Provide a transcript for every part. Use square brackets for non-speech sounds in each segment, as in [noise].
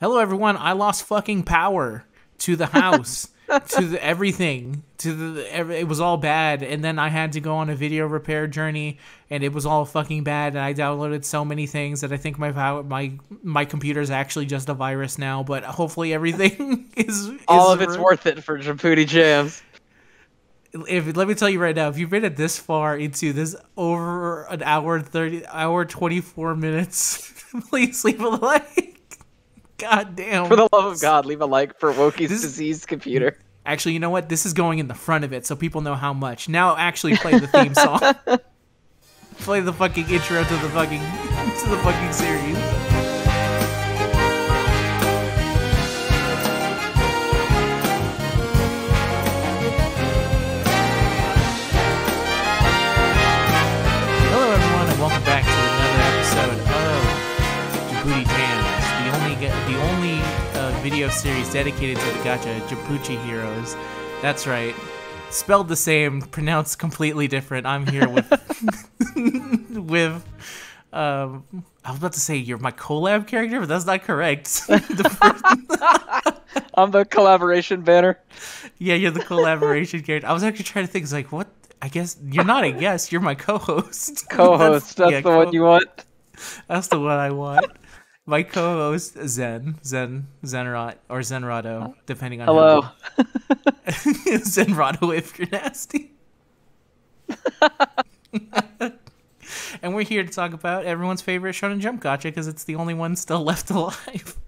Hello, everyone. I lost fucking power to the house, [laughs] to the, everything, to the. Every, it was all bad, and then I had to go on a video repair journey, and it was all fucking bad. And I downloaded so many things that I think my power, my my computer is actually just a virus now. But hopefully, everything [laughs] is, is All of it's worth it for Jumputi Jams. if let me tell you right now, if you've made it this far into this over an hour thirty hour twenty four minutes, [laughs] please leave a like. God damn. For the love of God, leave a like for Wokey's This- diseased computer. Actually, you know what? This is going in the front of it so people know how much. Now actually play the theme song. [laughs] play the fucking intro to the fucking to the fucking series. The only uh, video series dedicated to the gacha Jumputi heroes. That's right. Spelled the same, pronounced completely different. I'm here with [laughs] with um I was about to say you're my collab character, but that's not correct. [laughs] On [laughs] the collaboration banner. yeah, you're the collaboration character. I was actually trying to think, it's like, what? I guess you're not a guest. You're my co-host. Co-host, that's, yeah, the one you want. That's the one I want. My co-host Zen, Zen, Zenrot, or Zenrado, depending on Hello. how [laughs] Zenrado if you're nasty. [laughs] and we're here to talk about everyone's favorite Shonen Jump Gotcha because it's the only one still left alive.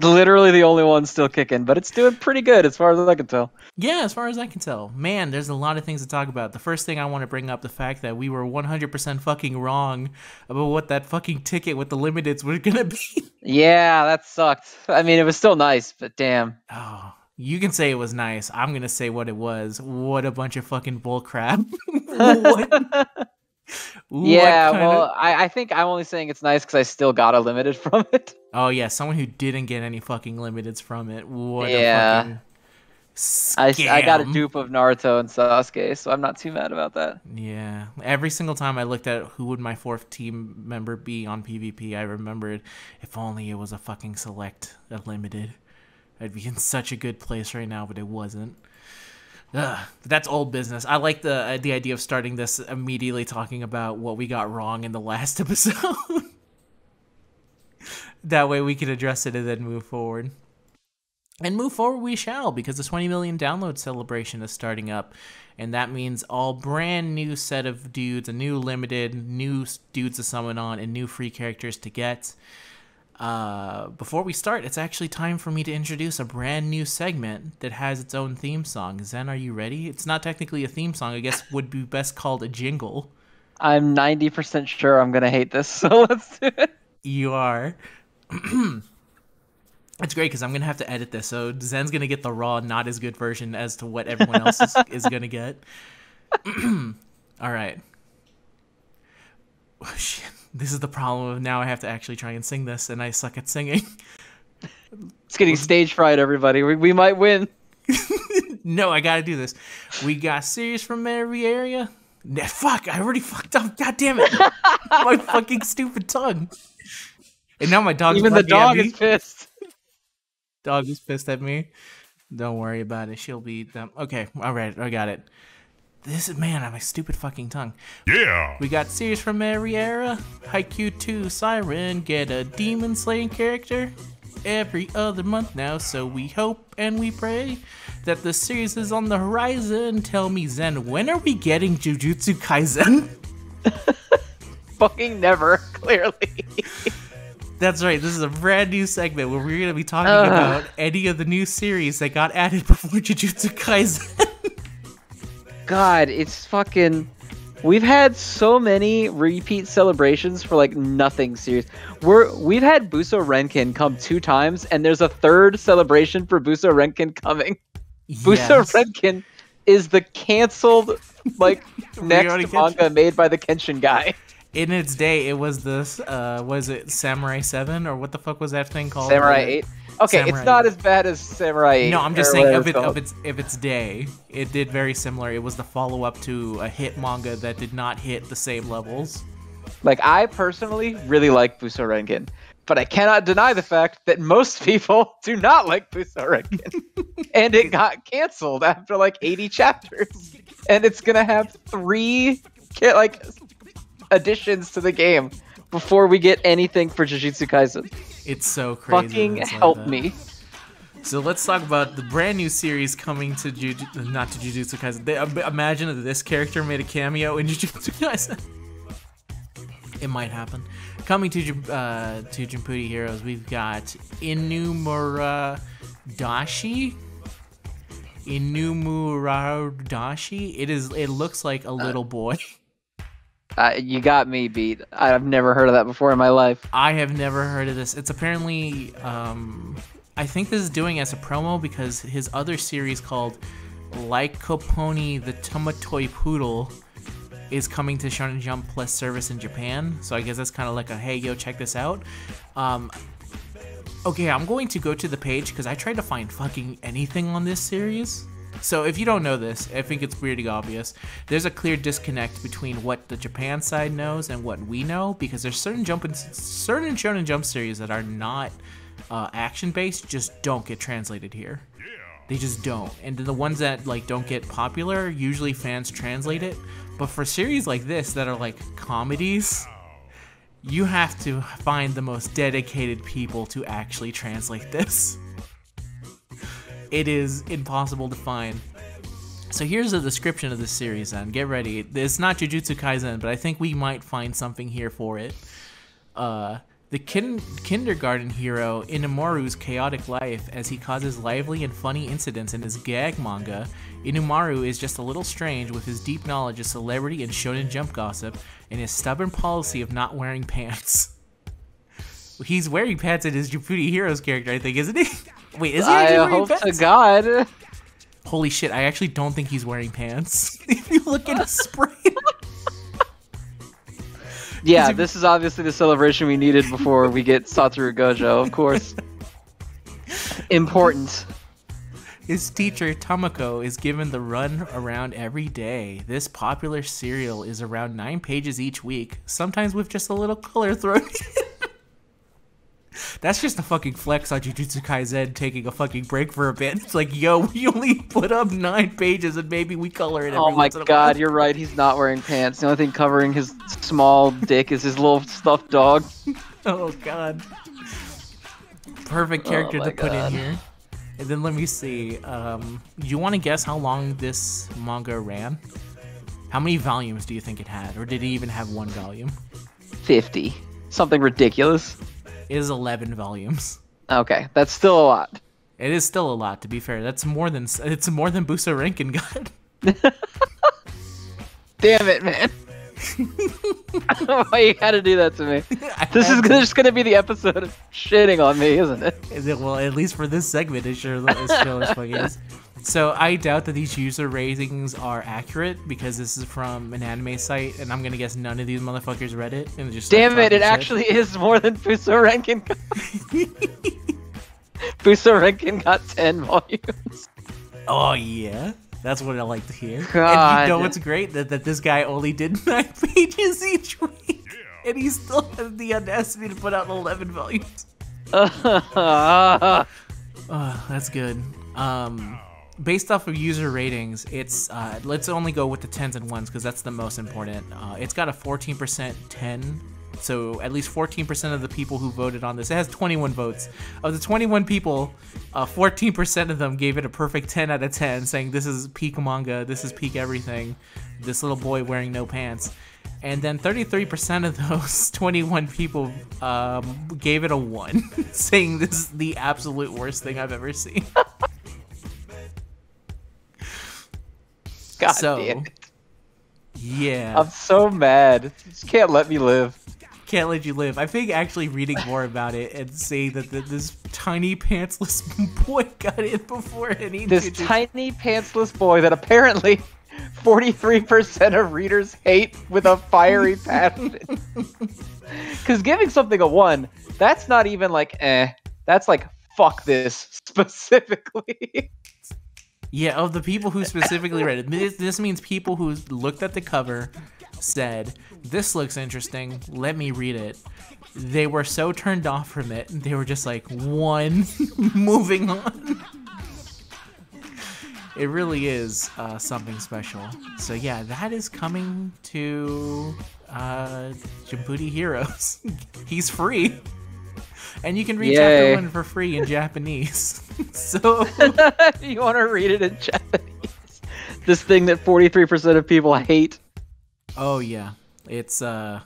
Literally the only one still kicking, but it's doing pretty good as far as I can tell. Yeah, as far as I can tell. Man, there's a lot of things to talk about. The first thing I want to bring up the fact that we were 100% fucking wrong about what that fucking ticket with the limiteds were gonna be. [laughs] Yeah, that sucked. I mean, it was still nice, but damn. Oh, you can say it was nice. I'm gonna say what it was. What a bunch of fucking bullcrap. [laughs] what, [laughs] [laughs] yeah, well, of- I, I think I'm only saying it's nice because I still got a limited [laughs] from it. oh yeah, someone who didn't get any fucking limiteds from it. What Yeah. a fucking I, I got a dupe of Naruto and Sasuke, so I'm not too mad about that. Yeah. Every single time I looked at who would my fourth team member be on PvP, I remembered if only it was a fucking select, a limited. I'd be in such a good place right now, but it wasn't. Ugh, that's old business. I like the uh, the idea of starting this immediately talking about what we got wrong in the last [laughs] episode. that way we can address it and then move forward. And move forward we shall, because the 20 million download celebration is starting up. And that means all brand new set of dudes, a new limited, new dudes to summon on, and new free characters to get. Uh, before we start, it's actually time for me to introduce a brand new segment that has its own theme song. Zen, are you ready? It's not technically a theme song, I guess would be best called a jingle. I'm 90% sure I'm gonna hate this, [laughs] so let's do it. You are. [clears throat] it's great because I'm gonna have to edit this, so Zen's gonna get the raw, not as good version as to what everyone else is, is gonna get. [clears throat] All right. Oh, shit. This is the problem of now I have to actually try and sing this, and I suck at singing. It's getting stage fright, everybody. We, we might win. [laughs] no, I gotta do this. We got serious from every area. Nah, fuck, I already fucked up. God damn it. [laughs] my fucking stupid tongue. And now my dog's Even the dog is pissed. dog is pissed at me. Don't worry about it. She'll be them. Okay, all right, I got it. This is man, I have my stupid fucking tongue. Yeah. We got series from every era. Haikyuu 2 Siren get a demon slaying character every other month now. So we hope and we pray that the series is on the horizon. Tell me, Zen, when are we getting Jujutsu Kaisen? [laughs] Fucking never, [laughs] clearly. That's right. This is a brand new segment where we're gonna be talking Ugh. about any of the new series that got added [laughs] before Jujutsu Kaisen. God, it's fucking. We've had so many repeat celebrations for like nothing serious. We're we've had Buso Renkin come two times, and there's a third celebration for Buso Renkin coming. Buso Renkin is the canceled [laughs] like next manga made by the Kenshin guy. in its day, it was this. Uh, was it Samurai Seven or what the fuck was that thing called? Samurai Eight. Okay, Samurai it's not as bad as Samurai No, I'm just saying of, it, of its if its day, it did very similar. It was the follow up to a hit manga that did not hit the same levels. Like I personally really like Buso Renkin, but I cannot deny the fact that most [laughs] people do not like Buso Renkin. [laughs] and it got canceled after like 80 chapters. And it's going to have three like additions to the game before we get anything for Jujutsu Kaisen. It's so crazy. Fucking help me. So let's talk about the brand new series coming to Jujutsu, not to Jujutsu Kaisen. They, imagine that this character made a cameo in [laughs] Jujutsu Kaisen. It might happen. Coming to uh, to Heroes, we've got Inumaru Dashi. Inumaru Dashi. It is. It looks like a little boy. [laughs] Uh, you got me beat. I've never heard of that before in my life. I have never heard of this. It's apparently, um, I think this is doing as a promo because his other series called Lycopony the Tomatoy Poodle is coming to Shonen Jump Plus service in Japan. So I guess that's kind of like a hey, yo, check this out. Um, okay, I'm going to go to the page because I tried to find fucking anything on this series. So if you don't know this, I think it's pretty obvious. There's a clear disconnect between what the Japan side knows and what we know because there's certain jump and certain Shonen Jump series that are not uh, action based just don't get translated here. They just don't. And the ones that like don't get popular, usually fans translate it. But for series like this that are like comedies, you have to find the most dedicated people to actually translate this it is impossible to find. So here's a description of this series then. Get ready. It's not Jujutsu Kaisen, but I think we might find something here for it. Uh, the kin kindergarten hero Inumaru's chaotic life as he causes lively and funny incidents in his gag manga. Inumaru is just a little strange with his deep knowledge of celebrity and shonen jump gossip and his stubborn policy of not wearing pants. [laughs] He's wearing pants in his Jumputi Heroes character, I think, isn't he? [laughs] Wait, is he I wearing hope pants? to God. Holy shit, I actually don't think he's wearing pants. [laughs] if you look at his spray. [laughs] yeah, this is obviously the celebration we needed before we get Satoru Gojo, of course. [laughs] Important. His teacher, Tomoko, is given the run around every day. This popular serial is around nine pages each week, sometimes with just a little color thrown in. That's just a fucking flex on Jujutsu Kaisen taking a fucking break for a bit. It's like, yo, [laughs] we only put up nine pages and maybe we color it. oh my god, you're right. He's not wearing pants. The only thing covering his small dick is his little stuffed dog. [laughs] oh god. Perfect oh character oh to put god. in here. And then let me see. Um, you want to guess how long this manga ran? How many volumes do you think it had, or did it even have one volume? Fifty. Something ridiculous. Is 11 volumes. Okay, that's still a lot. It is still a lot, to be fair. That's more than it's more than Buso Renkin got. [laughs] Damn it, man! I don't know why you had to do that to me. [laughs] this is just gonna be the episode of shitting on me, isn't it? Is it? Well, at least for this segment, it sure, it sure as fuck is. [laughs] So I doubt that these user ratings are accurate because this is from an anime site, and I'm gonna guess none of these motherfuckers read it and just. Damn it! It shit. actually is more than Buso Renkin. Buso [laughs] Renkin got ten volumes. Oh yeah. That's what I like to hear. God. And you know what's great? That, that this guy only did [laughs] nine pages each week. And he still has the audacity to put out 11 volumes. [laughs] oh, that's good. Um, based off of user ratings, it's uh, let's only go with the tens and ones because that's the most important. Uh, it's got a 14% 10, so at least 14% of the people who voted on this. It has 21 votes. Of the 21 people, uh, 14% of them gave it a perfect 10 out of 10, saying this is peak manga, this is peak everything. This little boy wearing no pants. And then 33% of those [laughs] 21 people um, gave it a 1, [laughs] saying this is the absolute worst thing I've ever seen. [laughs] [laughs] God so, damn it. Yeah. I'm so mad. You just can't let me live. Can't let you live. I think actually reading more about it and seeing that the, this tiny pantsless [laughs] boy got in before any. This tiny pantsless boy that apparently [laughs] 43% of readers hate with a fiery passion. Because giving something a one, that's not even like eh. That's like fuck this specifically. Yeah, of the people who specifically read it. This, this means people who looked at the cover, said, This looks interesting. Let me read it. They were so turned off from it, they were just like, One, [laughs] moving on. It really is uh, something special. So, yeah, that is coming to uh, Djibouti Heroes. [laughs] He's free. And you can read Yay. chapter one for free in Japanese. [laughs] so [laughs] you want to read it in Japanese? This thing that 43% of people hate. Oh yeah, it's uh,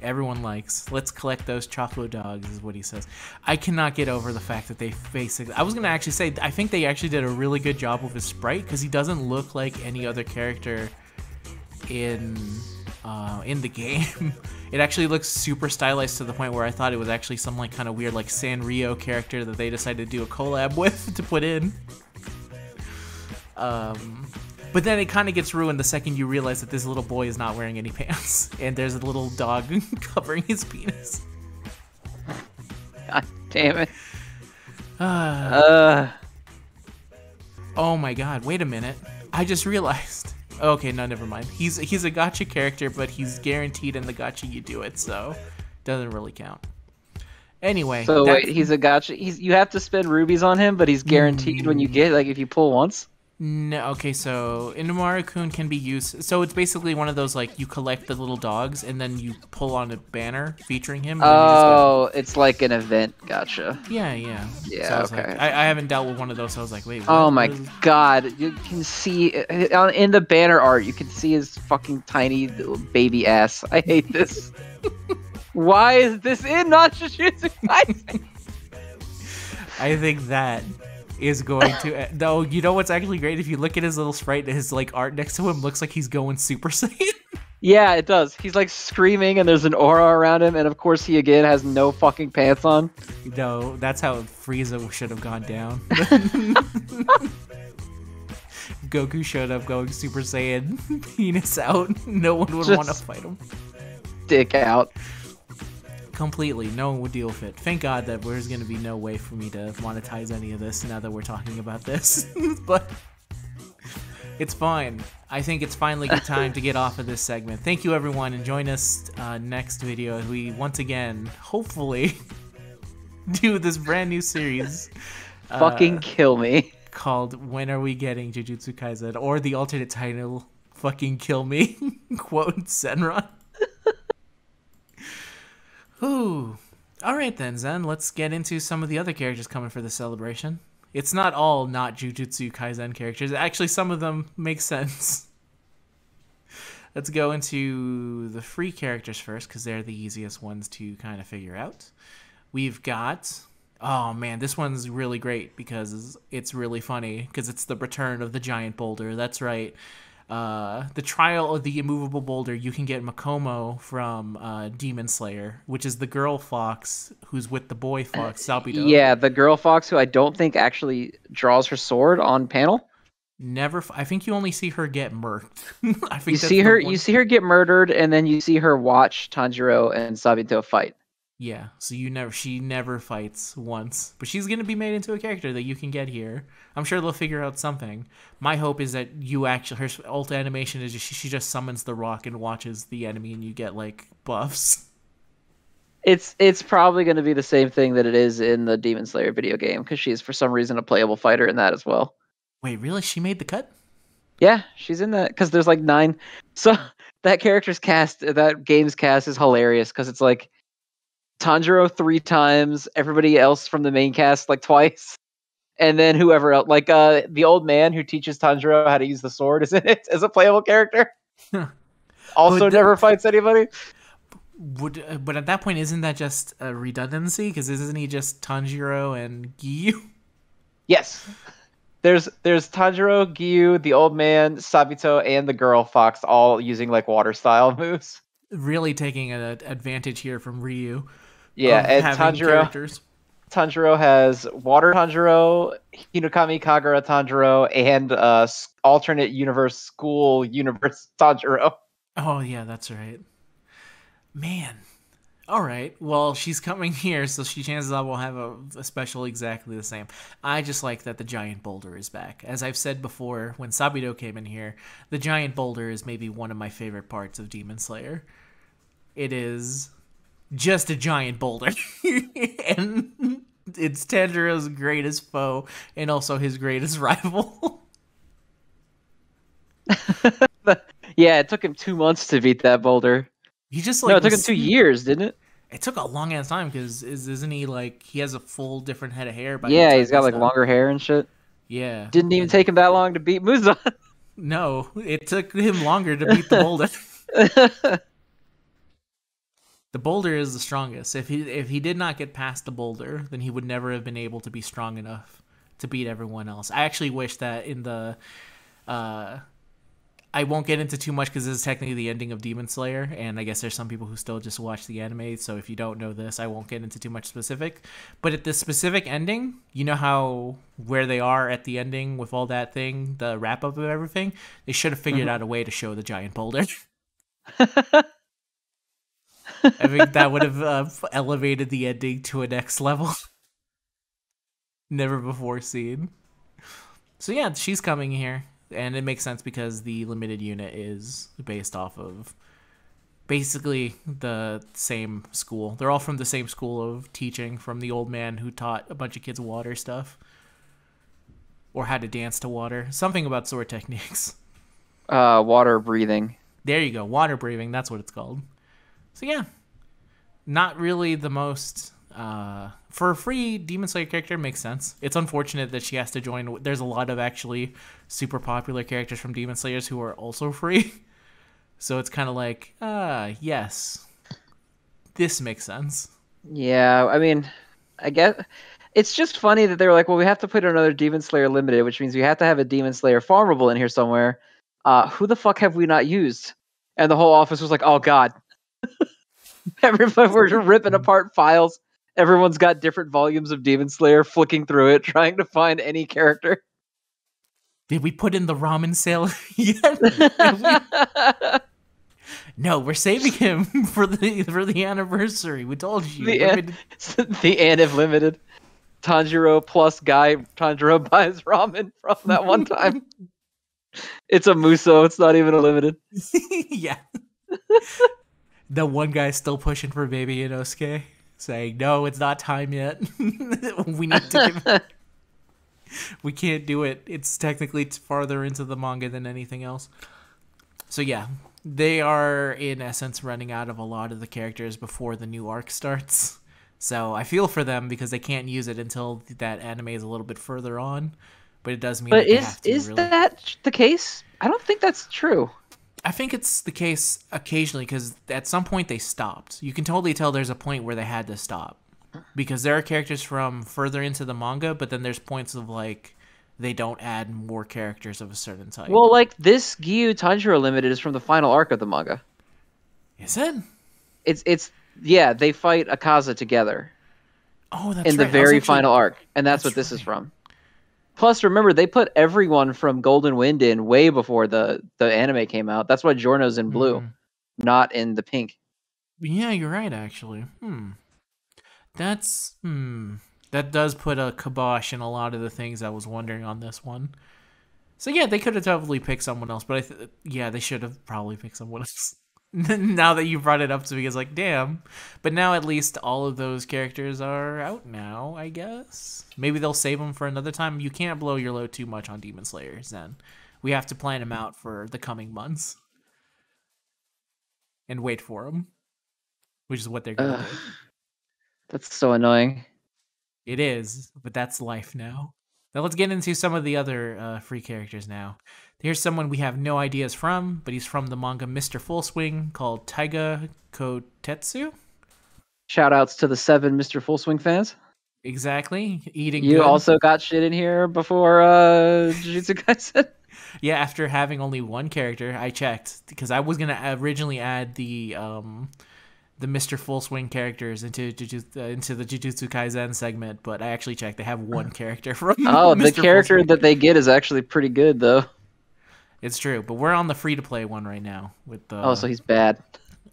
everyone likes. Let's collect those chocolate dogs, is what he says. I cannot get over the fact that they basically. I was gonna actually say I think they actually did a really good job with his sprite because he doesn't look like any other character in uh, in the [laughs] game. It actually looks super stylized to the point where I thought it was actually some like kind of weird like Sanrio character that they decided to do a collab [laughs] with to put in. Um, but then it kind of gets ruined the second you realize that this little boy is not wearing any [laughs] pants and there's a little dog [laughs] covering his penis. God damn it. Uh, Uh, oh my god, wait a minute. I just realized. Okay, no, never mind. He's he's a gotcha character, but he's guaranteed in the gotcha you do it, so doesn't really count. Anyway, so wait, he's a gotcha. He's you have to spend rubies on him, but he's guaranteed when you hmm. get like if you pull once. No, okay, so Inumaru-kun can be used. So it's basically one of those like you collect the little dogs and then you pull on a banner featuring him. and then you just go- Oh, it's like an event. Gotcha. yeah, yeah, Yeah, So I, was like- okay. I, I haven't dealt with one of those, so I was like, wait. Oh my What is- god, you can see uh, in the banner art, you can see his fucking tiny baby ass. I hate this. [laughs] Why is this in not Jujutsu Kaisen? I think that is going to. Eh, though you know what's actually great if you look at his little sprite, his like art next to him looks like he's going Super [laughs] Saiyan. yeah, it does. He's like screaming, and there's an aura around him, and of course he again has no fucking pants on. no, that's how Frieza should have gone down. [laughs] Goku showed up going Super Saiyan, [laughs] penis out. No one would want to fight him. Dick out. Completely, no one would deal with it. Thank God that there's going to be no way for me to monetize any of this now that we're talking about this. [laughs] but it's fine. I think it's finally good time to get off of this segment. Thank you, everyone, and join us uh, next video as we once again, hopefully, [laughs] do this brand new series uh, Fucking kill me. called "When Are We Getting Jujutsu Kaisen?" or the alternate title, "Fucking Kill Me." [laughs] Quote Senran. Ooh. All right then, Zen. Let's get into some of the other characters coming for the celebration. It's not all not Jujutsu Kaisen characters. Actually, some of them make sense. [laughs] Let's go into the free characters first because they're the easiest ones to kind of figure out. We've got. Oh man, this one's really great because it's really funny because it's the return of the giant boulder. That's right. Uh, the trial of the immovable boulder. You can get Makomo from uh, Demon Slayer, which is the girl fox who's with the boy fox [clears throat] Sabito. Yeah, the girl fox who I don't think actually draws her sword on panel. Never. F- I think you only see her get murked. [laughs] I think You see her, you see her get murdered, and then you see her watch Tanjiro and Sabito fight. Yeah, so you never she never fights once, but she's gonna be made into a character that you can get here. I'm sure they'll figure out something. My hope is that you actually her ult animation is just, she, just summons the rock and watches the enemy, and you get like buffs. It's it's probably going to be the same thing that it is in the Demon Slayer video game because she's for some reason a playable fighter in that as well. Wait, really? She made the cut? Yeah, she's in that because there's like nine. So [laughs] that character's cast, that game's cast is hilarious because it's like Tanjiro three times, everybody else from the main cast like twice, [laughs] and then whoever else, like uh the old man who teaches Tanjiro how to use the sword [laughs] is in it as a playable character. also never fights anybody. Would uh, but at that point isn't that just a redundancy? Because isn't he just Tanjiro and Giyu? Yes. There's there's Tanjiro, Giyu, the old man, Sabito, and the girl fox all using like water style [laughs] moves. Really taking an advantage here from Ryu. Yeah, and Tanjiro characters. Tanjiro has water Tanjiro, Hinokami Kagura Tanjiro, and uh alternate universe school universe [laughs] Tanjiro. Oh yeah, that's right. Man, All right. Well, she's coming [laughs] here, so she chances are will have a, a, special exactly the same. I just like that the giant boulder is back. As I've said before, when Saburo came in here, the giant boulder is maybe one of my favorite parts of Demon Slayer. It is just a giant boulder, [laughs] and it's Tanjiro's greatest foe and also his greatest [laughs] rival. [laughs] yeah, it took him two months to beat that boulder. He just like no, it took him two years, didn't it? It took a long ass time because is isn't he like he has a full different head of hair? By yeah, he's got like longer hair and shit. Yeah, didn't even take him that long to beat Muzan. no, it took him longer to beat the boulder. The boulder is the strongest. If he if he did not get past the boulder, then he would never have been able to be strong enough to beat everyone else. I actually wish that in the uh I won't get into too much because this is technically the ending of Demon Slayer, and I guess there's some people who still just watch the anime. So if you don't know this, I won't get into too much specific. But at the specific ending, you know how where they are at the ending with all that thing, the wrap up of everything. They should have figured mm-hmm. out a way to show the giant boulder. [laughs] I think that would have uh, elevated the ending to a next level. [laughs] Never before seen. So yeah, she's coming here and it makes sense because the limited unit is based off of basically the same school. They're all from the same school of teaching from the old man who taught a bunch of kids water stuff or how to dance to water. Something about sword techniques. Uh, water breathing. There you go, water breathing. That's what it's called. So yeah, not really the most uh, for a free Demon Slayer character makes sense. It's unfortunate that she has to join. There's a lot of actually super popular characters from Demon Slayers who are also [laughs] free, so it's kind of like, ah, uh, yes, this makes sense. Yeah, I mean, I guess It's just funny that they were like, well, we have to put another Demon Slayer limited, which means we have to have a Demon Slayer farmable in here somewhere. Uh, who the fuck have we not used? And the whole office was like, oh god. [laughs] Everybody we're ripping apart files everyone's got different volumes of Demon Slayer, flicking through it, [laughs] trying to find any character. Did we put in the ramen sale [laughs] yet? no, we're saving him for the for the anniversary. We told you. The, an, the Aniv limited. Tanjiro plus guy Tanjiro buys ramen from that one time. it's a Muso. It's not even a limited. yeah. The one guy still pushing for Baby Inosuke saying, "No, it's not time yet. [laughs] we need to give." [laughs] we can't do it. It's technically farther into the manga than anything else. So yeah, they are in essence running out of a lot of the characters before the new arc starts. So I feel for them because they can't use it until that anime is a little bit further on. But it does mean. But is is really... that the case? I don't think that's true. I think it's the case occasionally because at some point they stopped. You can totally tell there's a point where they had to stop because there are characters from further into the manga, but then there's points of like they don't add more characters of a certain type. Well, like this Giyu Tanjiro Limited is from the final arc of the manga. Is it? It's it's yeah. They fight Akaza together. Oh, that's in right. the very actually... final arc, and that's, that's what this right. is from. Plus, remember they put everyone from Golden Wind in way before the the anime came out. That's why Giorno's in blue, mm. not in the pink. Yeah, you're right. Actually, hmm, that's hmm, that does put a kibosh in a lot of the things I was wondering on this one. So yeah, they could have totally picked someone else, but I th- yeah, they should have probably picked someone [laughs] else. [laughs] now that you brought it up to me, it's like, damn. But now at least all of those characters are out now, I guess. Maybe they'll save them for another time. You can't blow your load too much on Demon Slayers then. We have to plan them out for the coming months. And wait for them. Which is what they're going to do. That's so annoying. It is, but that's life now. Now let's get into some of the other uh, free characters now. Here's someone we have no ideas from, but he's from the manga Mr. Full Swing called Taiga Kotetsu. Shout outs to the seven Mr. Full Swing fans. Exactly. Eating You good. also got shit in here before uh Jujutsu [laughs] Kaisen. yeah, after having only one character, I checked because I was gonna originally add the um the Mr. Full Swing characters into uh, into the Jujutsu Kaisen segment, but I actually checked. They have one [laughs] character from. Oh, [laughs] the character that they get is actually pretty good, though. It's true, but we're on the free to play one right now with the. Oh, so he's bad.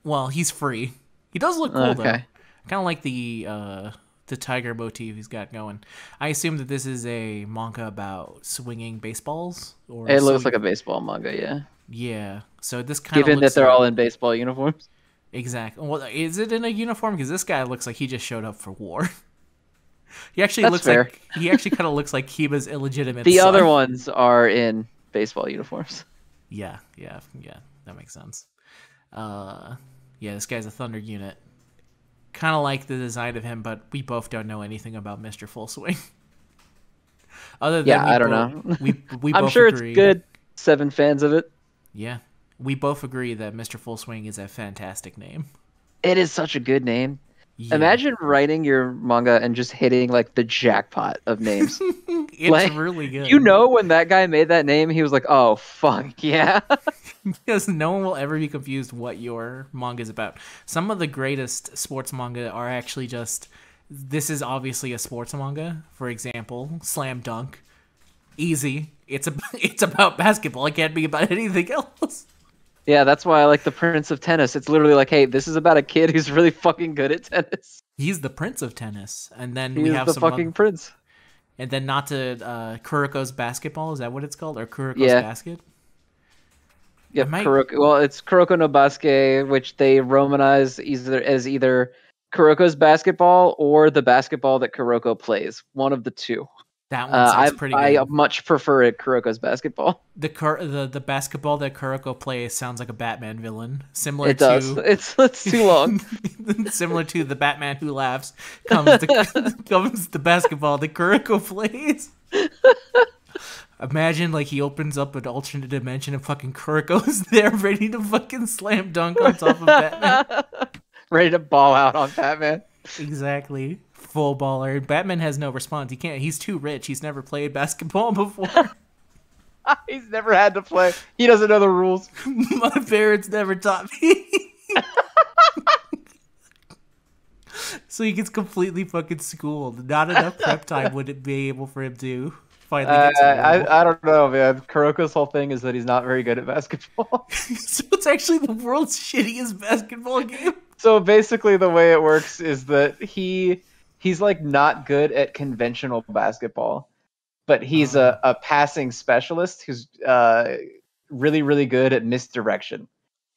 Well, he's free. He does look cool though. Okay. Kind of like the uh, the tiger motif he's got going. I assume that this is a manga about swinging baseballs. Or It looks swing- like a baseball manga, yeah. yeah. So this kind of Given that they're all in baseball uniforms. exactly. Well, is it in a uniform? Because this guy looks like he just showed up for war. [laughs] he actually That's looks fair. like he actually kind of looks like Kiba's illegitimate. The son. other ones are in baseball uniforms. [laughs] Yeah, yeah, yeah. That makes sense. Uh, yeah, this guy's a Thunder unit. Kind of like the design of him, but we both don't know anything about Mister Full Swing. [laughs] Other than Yeah, I don't both- know. We we [laughs] I'm both sure it's good. Seven fans of it. Yeah, we both agree that Mister Full Swing is a fantastic name. It is such a good name. Yeah. Imagine writing your manga and just hitting like the jackpot of names. [laughs] it's like, really good. you know, when that guy made that name, he was like, "Oh fuck [laughs] yeah." [laughs] because no one will ever be confused what your manga is about. Some of the greatest sports manga are actually just this is obviously a sports manga. For example, Slam Dunk, easy. It's a it's about basketball. It can't be about anything else. Yeah, that's why I like the Prince of Tennis. It's literally like, hey, this is about a kid who's really fucking good at tennis. He's the prince of tennis, and then we He's have the some fucking oth- prince. and then not to uh, Kuroko's basketball. Is that what it's called, or Kuroko's Yeah. basket? Yeah, might- Kuroko. Well, it's Kuroko no Basket, which they romanize either as either Kuroko's basketball or the basketball that Kuroko plays. One of the two. That one Uh, sounds I, pretty I good. much prefer it Kuroko's basketball. [laughs] the, the the basketball that Kuroko plays sounds like a Batman villain, similar It does. to It's it's too long. [laughs] similar to the Batman who laughs comes the [laughs] comes the basketball that Kuroko plays. Imagine like he opens up an alternate dimension and fucking Kuroko's there ready to fucking slam dunk on top of Batman. Ready to ball out on Batman. exactly. Full baller. Batman has no response. He can't he's too rich. He's never played basketball [laughs] before. [laughs] He's never had to play. He doesn't know the rules. [laughs] My parents never taught me. so he gets completely fucking schooled. Not enough prep time would it be able for him to finally Uh, to. I, I don't know, man. Kuroko's whole thing is that he's not very good at basketball. so it's actually the world's shittiest basketball game. so basically, the way it works is that he he's like not good at conventional basketball, but he's a, a passing specialist who's uh, really really good at misdirection.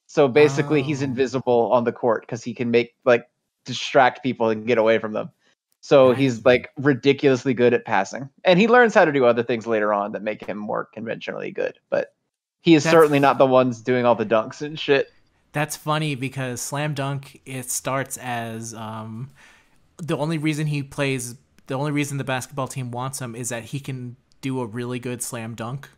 So basically, he's Oh. invisible on the court because he can make like distract people and get away from them. So Nice. he's like ridiculously good at passing, and he learns how to do other things later on that make him more conventionally good. But he is That's- certainly not the ones doing all the dunks and shit. That's funny because Slam Dunk it starts as um, the only reason he plays the only reason the basketball team wants him is that he can do a really good slam dunk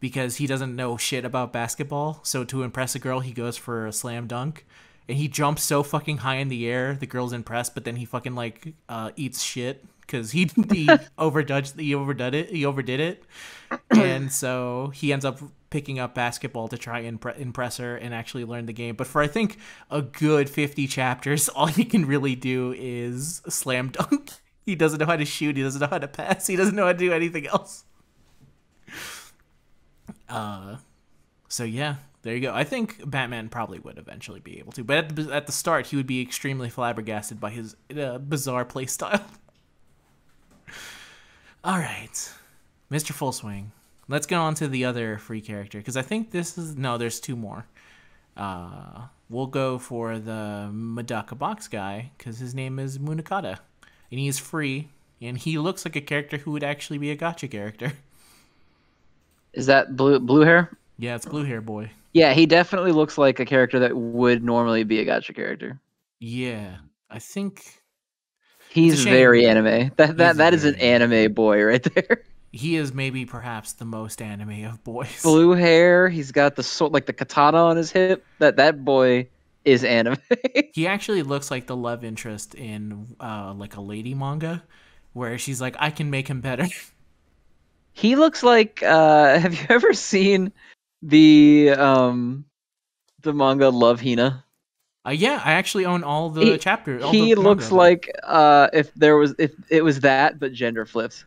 because he doesn't know shit about basketball. So to impress a girl, he goes for a slam dunk. And he jumps so fucking high in the air, the girl's impressed, but then he fucking like uh, eats shit because he he [laughs] overdid he overdid it he overdid it, and so he ends up picking up basketball to try and impre- impress her and actually learn the game. But for I think a good fifty chapters, [laughs] all he can really do is slam dunk. [laughs] He doesn't know how to shoot. He doesn't know how to pass. He doesn't know how to do anything else. [laughs] Uh, so yeah, there you go. I think Batman probably would eventually be able to, but at the, at the start, he would be extremely flabbergasted by his uh, bizarre play style. All right, Mr. Full Swing. Let's go on to the other free character because I think this is no. There's two more. Uh, we'll go for the Medaka box guy because his name is Munakata, and he's free, and he looks like a character who would actually be a gotcha character. [laughs] Is that blue blue hair? Yeah, it's blue hair boy. Yeah, he definitely looks like a character that would normally be a gotcha character. Yeah, I think He's very anime. That that He's that is an anime boy right [laughs] there. He is maybe perhaps the most anime of boys. [laughs] Blue [laughs] hair. He's got the sword, like the katana on his hip. That that boy is anime. [laughs] He actually looks like the love interest in uh, like a lady manga, where she's like, I can make him better. he looks like. uh Have you ever seen the um the manga Love Hina? Uh, yeah, I actually own all the He- chapter. All he the looks manga. like uh if there was if it was that but gender flipped.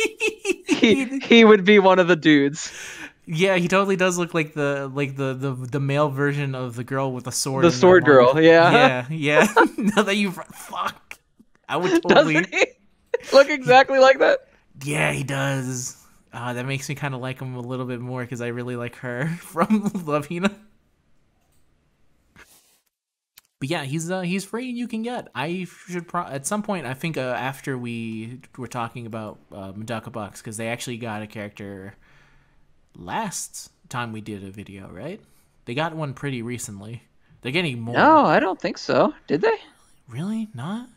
[laughs] He he would be one of the dudes. Yeah, he totally does look like the like the the, the male version of the girl with the sword. The sword girl, yeah. Yeah, [laughs] yeah. [laughs] now that you fuck, I would totally. Doesn't he look exactly like that? Yeah, he does. Uh, that makes me kind of like him a little bit more because I really like her from Love Hina. But yeah, he's uh, he's free and you can get. I should pro- at some point. I think uh, after we were talking about uh, Medaka Box because they actually got a character last time we did a video, right? They got one pretty recently. They're getting more. No, I don't think so. Did they? Really? Not?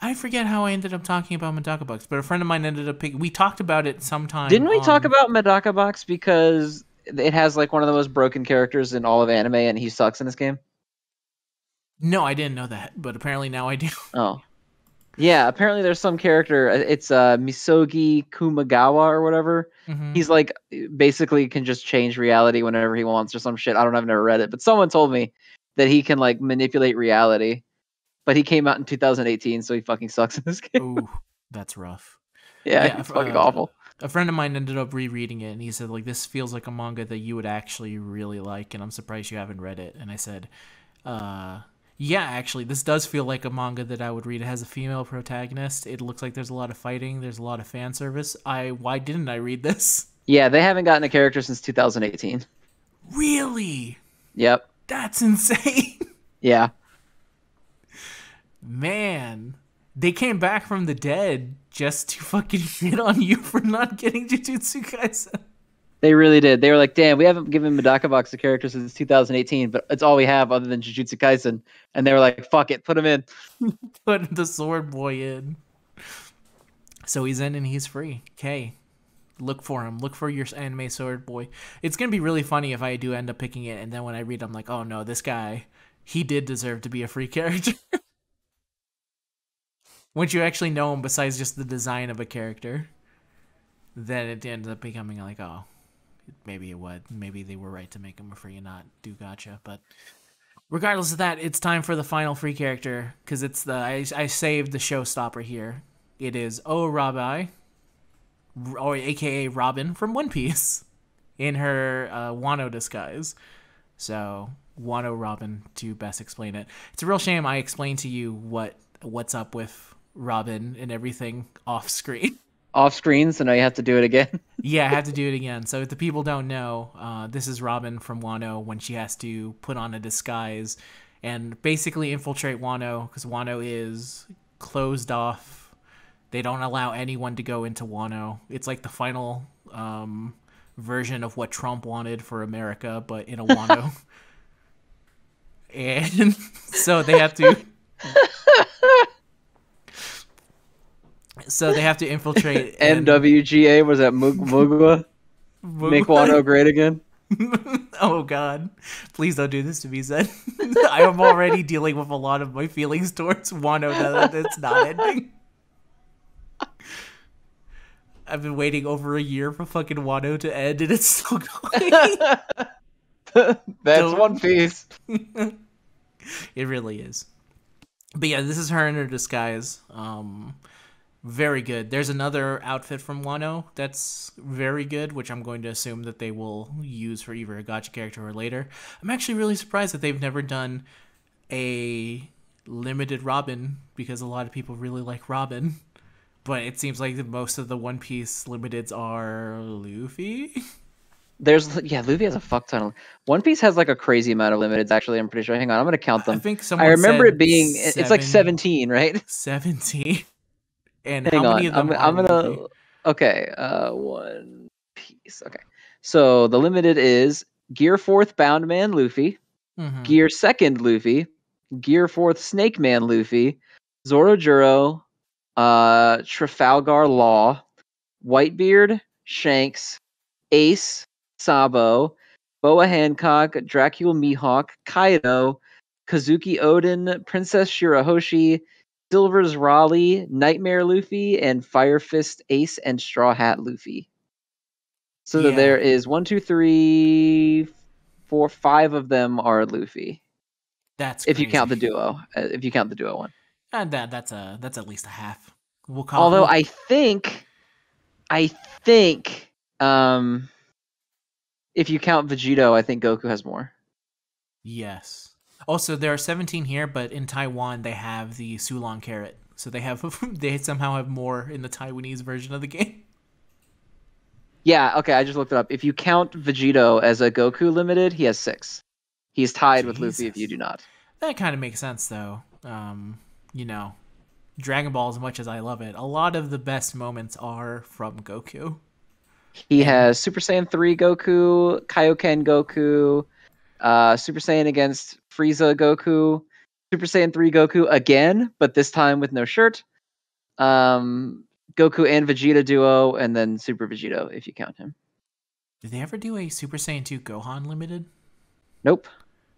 I forget how I ended up talking about Medaka Box, but a friend of mine ended up picking. We talked about it sometime. Didn't we talk about Medaka Box because it has like one of the most broken characters in all of anime, and he sucks in this game? No, I didn't know that, but apparently now I do. [laughs] Oh, yeah. Apparently, there's some character. uh, It's uh, Misogi Kumagawa or whatever. Mhm. He's like basically can just change reality whenever he wants or some shit. I don't know. I've never read it, but someone told me that he can like manipulate reality. But he came out in 2018, so he fucking sucks in this [laughs] game. Ooh, that's rough. yeah, yeah, it's fucking uh, awful. A friend of mine ended up rereading it, and he said like this feels like a manga that you would actually really like, and I'm surprised you haven't read it. And I said, uh, yeah, actually, this does feel like a manga that I would read. It has a female protagonist. It looks like there's a lot of fighting. There's a lot of fan service. I why didn't I read this? Yeah, they haven't gotten a character since 2018. Really? Yep. That's insane. [laughs] Yeah. Man, they came back from the dead just to fucking [laughs] shit on you for not getting Jujutsu Kaisen. They really did. They were like, "Damn, we haven't given Medaka Box a character since 2018, but it's all we have other than Jujutsu Kaisen." And they were like, "Fuck it, put him in." [laughs] Put the sword boy in. So he's in and he's free. Okay. Look for him. Look for your anime sword boy. It's gonna be really funny if I do end up picking it, and then when I read, I'm like, oh no, this guy, he did deserve to be a free [laughs] character. Once you actually know him, besides just the design of a character, then it ends up becoming like, oh, maybe it would. Maybe they were right to make him a free and not do gotcha. But regardless of that, it's time for the final free character because it's the I, I saved the showstopper here. It is Oh Rabbi, or AKA Robin from One Piece, in her uh, Wano disguise. So Wano Robin to best explain it. It's a real shame I explained to you what what's up with Robin and everything off screen. [laughs] Off screen, so now you have to do it again. [laughs] yeah, I have to do it again. So if the people don't know, uh, this is Robin from Wano when she has to put on a disguise and basically infiltrate Wano because Wano is closed off. They don't allow anyone to go into Wano. It's like the final um, version of what Trump wanted for America, but in a [laughs] Wano. and [laughs] so they have to. So they have to infiltrate [laughs] and- NWGA was that Mug- [laughs] Mugwa? Make Wano great again. [laughs] oh god. Please don't do this to me, Zen. I am already dealing with a lot of my feelings towards Wano now that it's not ending. I've been waiting over a year for fucking Wano to end and it's still going. That's Don't- One Piece. it really is. But yeah, this is her in her disguise. Um very good. There's another outfit from Wano that's very good, which I'm going to assume that they will use for either a gotcha character or later. I'm actually really surprised that they've never done a limited Robin because a lot of people really like Robin. But it seems like most of the One Piece limiteds are Luffy. There's yeah, Luffy has a fuck ton of. One Piece has like a crazy amount of limiteds. Actually, I'm pretty sure. Hang on, I'm gonna count them. I think I, remember it being it's like 17, right? [laughs] 17. And Hang how on, of them I'm, I'm gonna. Luffy? Okay, uh, One Piece. Okay, so the limited is Gear Fourth Bound Man Luffy, Mhm. Gear Second Luffy, Gear Fourth Snake Man Luffy, Zorojuro, uh, Trafalgar Law, Whitebeard, Shanks, Ace, Sabo, Boa Hancock, Dracule Mihawk, Kaido, Kozuki Oden, Princess Shirahoshi, Silvers Rayleigh, Nightmare Luffy, and Fire Fist Ace and Straw Hat Luffy. So Yeah. there is one, two, three, four, five of them are Luffy. That's If you count the duo, uh, if you count the duo one. Uh, that that's a that's at least a half. We'll call. Although I think, I think, um, If you count Vegito, I think Goku has more. Yes. Also, there are 17 here, but in Taiwan they have the Sulong carrot, so they have [laughs] they somehow have more in the Taiwanese version of the game. Yeah, okay, I just looked it up. If you count Vegito as a Goku limited, he has six. He's tied with Luffy if you do not. That kind of makes sense, though. Um, you know, Dragon Ball, as much as I love it, a lot of the best moments are from Goku. He has Super Saiyan 3 Goku, Kaioken Goku, uh, Super Saiyan against Frieza Goku, Super Saiyan 3 Goku again, but this time with no shirt. Um, Goku and Vegeta duo, and then Super Vegito if you count him. Did they ever do a Super Saiyan 2 Gohan Limited? Nope.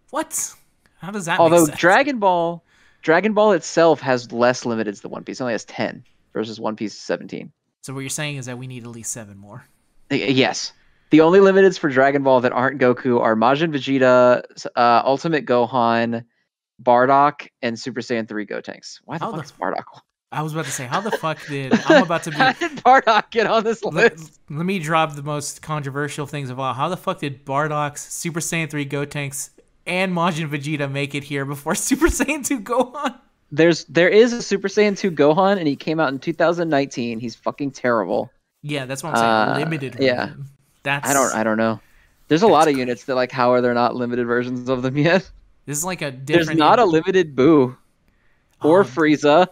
What? How does that Although make sense? Dragon Ball, Dragon Ball itself has less limiteds than One Piece. It only has 10 versus One Piece 17. so what you're saying is that we need at least seven more. Yes. The only limiteds for Dragon Ball that aren't Goku are Majin Vegeta, uh, Ultimate Gohan, Bardock, and Super Saiyan 3 Gotenks. Why the How fuck the is Bardock? I was about to say, how the fuck [laughs] did I'm about to be How did Bardock get on this let, list? let me drop the most controversial things of all. How the fuck did Bardock's Super Saiyan 3 Gotenks and Majin Vegeta make it here before [laughs] Super Saiyan 2 Gohan? There's there is a Super Saiyan 2 Gohan, and he came out in 2019. He's fucking terrible. Yeah, that's what I'm saying. Uh, limited yeah. That's I don't I don't know. There's a lot of units that like how are there not limited versions of them yet? This is like a different There's not a limited Boo or Oh, Frieza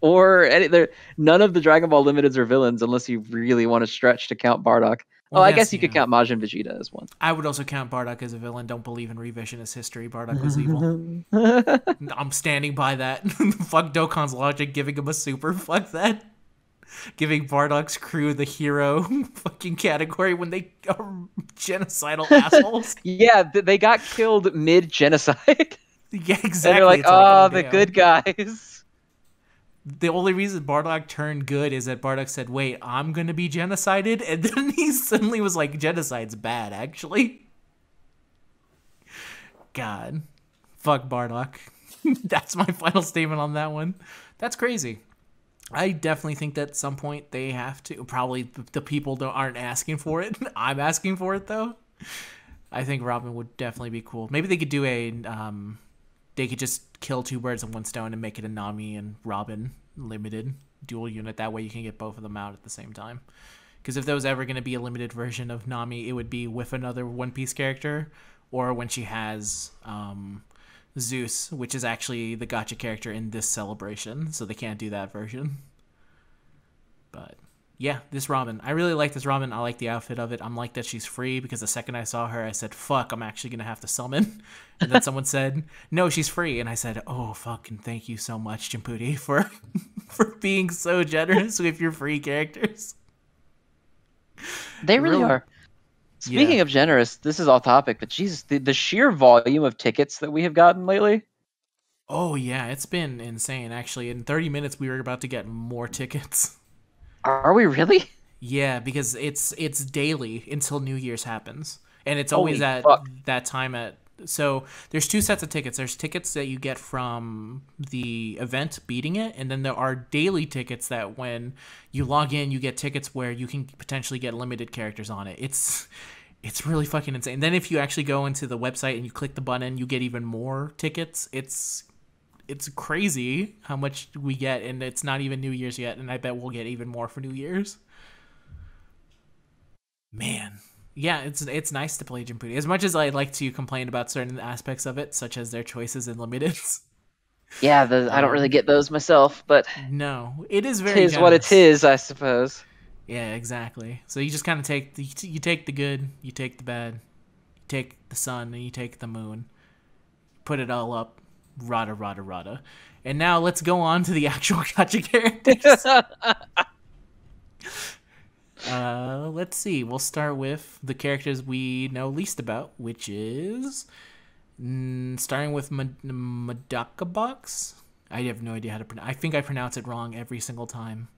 or any there none of the Dragon Ball limiteds are villains unless you really want to stretch to count Bardock. well, oh, I guess you could count Majin Vegeta as one. I would also count Bardock as a villain. Don't believe in revisionist history. Bardock was [laughs] evil. I'm standing by that. [laughs] Fuck Dokkan's logic, giving him a super. Fuck that. [laughs] Giving Bardock's crew the hero [laughs] fucking category when they are genocidal [laughs] assholes. yeah, they got killed mid genocide. Yeah, and exactly. they're like, It's ah, oh, the damn." good guys. The only reason Bardock turned good is that Bardock said, "Wait, I'm gonna be genocided," and then he suddenly was like, "Genocide's bad, actually." God, fuck Bardock. That's my final statement on that one. That's crazy. I definitely think that at some point they have to. Probably the- people don't aren't asking for it. [laughs] I'm asking for it though. I think Robin would definitely be cool. Maybe they could do a. Um, they could just kill two birds with one stone and make it a Nami and Robin limited dual unit. That way you can get both of them out at the same time. Because if there was ever going to be a limited version of Nami, it would be with another One Piece character, or when she has um, Zeus, which is actually the gotcha character in this celebration, so they can't do that version. But yeah, this Robin, I really like this Robin. I like the outfit of it. I'm like that she's free because the second I saw her, I said, "Fuck, I'm actually gonna have to summon." And then someone [laughs] said, "No, she's free," and I said, "Oh, fucking thank you so much, Jumputi, [laughs] for for being so generous with your free characters." They really Really- are. Speaking of generous, this is off topic, but Jesus, the, the sheer volume of tickets that we have gotten lately. Oh yeah, it's been insane. Actually, in 30 minutes, we were about to get more tickets. Are we really? Yeah, because it's it's daily until New Year's happens, and it's always Holy at fuck. that time at. So there's two sets of tickets. There's tickets that you get from the event beating it, and then there are daily tickets that when you log in, you get tickets where you can potentially get limited characters on it. It's it's really fucking insane. Then if you actually go into the website and you click the button, you get even more tickets. It's it's crazy how much we get, and it's not even New Year's yet, and I bet we'll get even more for New Year's. Man, yeah, it's it's nice to play Jumputi. As much as I like to complain about certain aspects of it, such as their choices and limiteds. [laughs] Yeah, the, I don't really um, get those myself, but No, it is very. tis what it is, I suppose. Yeah, exactly. So you just kind of take the you take the good, you take the bad, you take the sun, and you take the moon, put it all up, rada rada rada, and now let's go on to the [laughs] actual gotcha [laughs] characters. Uh, let's see. We'll start with the characters we know least about, which is mm, starting with Mad- Madaka Box. I have no idea how to pronounce. I think I pronounce it wrong every single time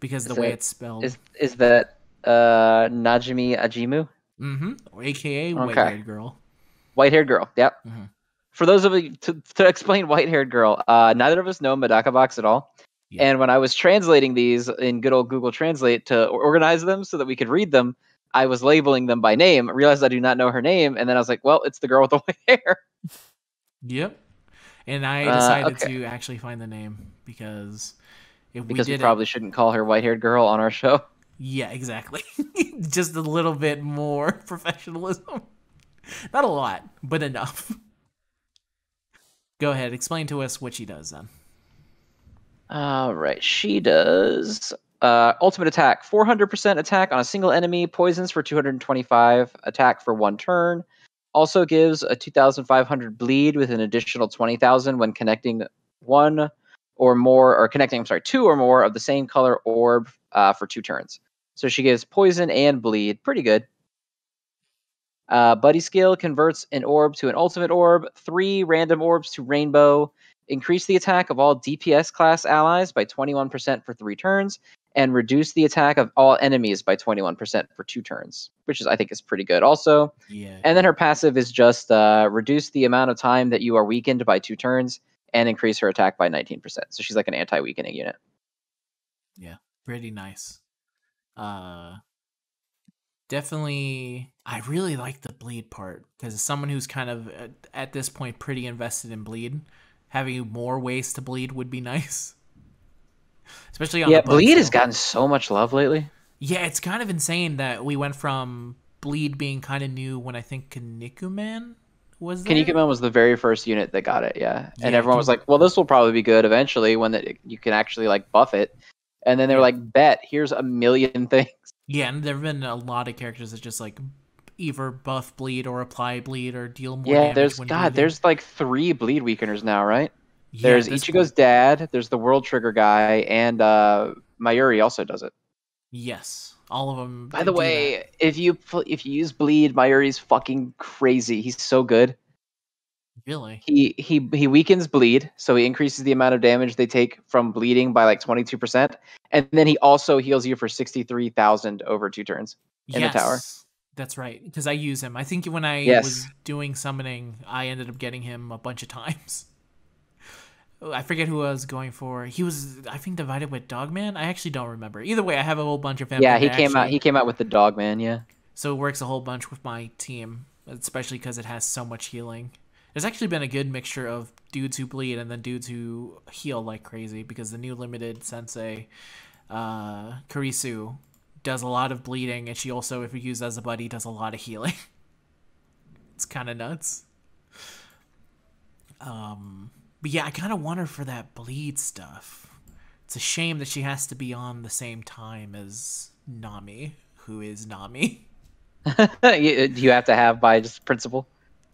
because the way it's spelled. is is that uh Najimi Ajimu? Mm-hmm. Or AKA Okay. white-haired girl. White haired girl. Yep. Mhm. For those of you to, to explain white haired girl, uh, neither of us know Madaka Box at all. Yeah. And when I was translating these in good old Google Translate to organize them so that we could read them, I was labeling them by name. I realized I do not know her name, and then I was like, well, it's the girl with the [laughs] white hair. Yep. And I Uh, decided okay. to actually find the name because if Because we we, probably shouldn't call her white haired girl on our show. [laughs] yeah, exactly. [laughs] Just a little bit more professionalism. Not a lot, but enough. Go ahead, explain to us what she does then. All right, she does uh, ultimate attack, 400% attack on a single enemy, poisons for 225 attack for one turn. Also gives a 2,500 bleed with an additional 20,000 when connecting one or more, or connecting, I'm sorry, two or more of the same color orb uh, for two turns. So she gives poison and bleed. Pretty good. Uh, Buddy skill converts an orb to an ultimate orb, three random orbs to rainbow, increase the attack of all DPS class allies by 21% for three turns, and reduce the attack of all enemies by 21% for two turns, which is I think is pretty good. Also, Yeah. and then her passive is just uh, reduce the amount of time that you are weakened by two turns and increase her attack by 19%. So she's like an anti-weakening unit. Yeah, pretty nice. Uh definitely I really like the bleed part because someone who's kind of at, at this point pretty invested in bleed, having more ways to bleed would be [laughs] nice. Especially on yeah, bleed has gotten so much love lately. Yeah, it's kind of insane that we went from bleed being kind of new when I think Kinnikuman was there. Kinnikuman was the very first unit that got it, yeah. And Yeah, everyone was like, "Well, this will probably be good eventually when it, you can actually like buff it." And then they were like, "Bet, here's a million [laughs] things." Yeah, and there have been a lot of characters that just like either buff bleed or apply bleed or deal more yeah, there's God, there's like three bleed weakeners now, right? Yeah, there's Ichigo's point- dad. There's the World Trigger guy, and uh, Mayuri also does it. Yes, all of them. By the way, if you if you use bleed, Mayuri's fucking crazy. He's so good. really, He he he weakens bleed, so he increases the amount of damage they take from bleeding by like twenty two percent, and then he also heals you for sixty three thousand over two turns. in the tower. That's right, because I use him. I think when I Yes. was doing summoning, I ended up getting him a bunch of times. [laughs] I forget who I was going for. He was, I think, divided with Dogman. I actually don't remember. Either way, I have a whole bunch of him. yeah, he came out. He came out with the Dogman. Yeah. So it works a whole bunch with my team, especially because it has so much healing. There's actually been a good mixture of dudes who bleed and then dudes who heal like crazy because the new limited sensei, uh, Kurisu, does a lot of bleeding and she also, if you use as a buddy, does a lot of healing. [laughs] it's kind of nuts. Um, but yeah, I kind of want her for that bleed stuff. It's a shame that she has to be on the same time as Nami, who is Nami. [laughs] [laughs] you, you have to have by just principle.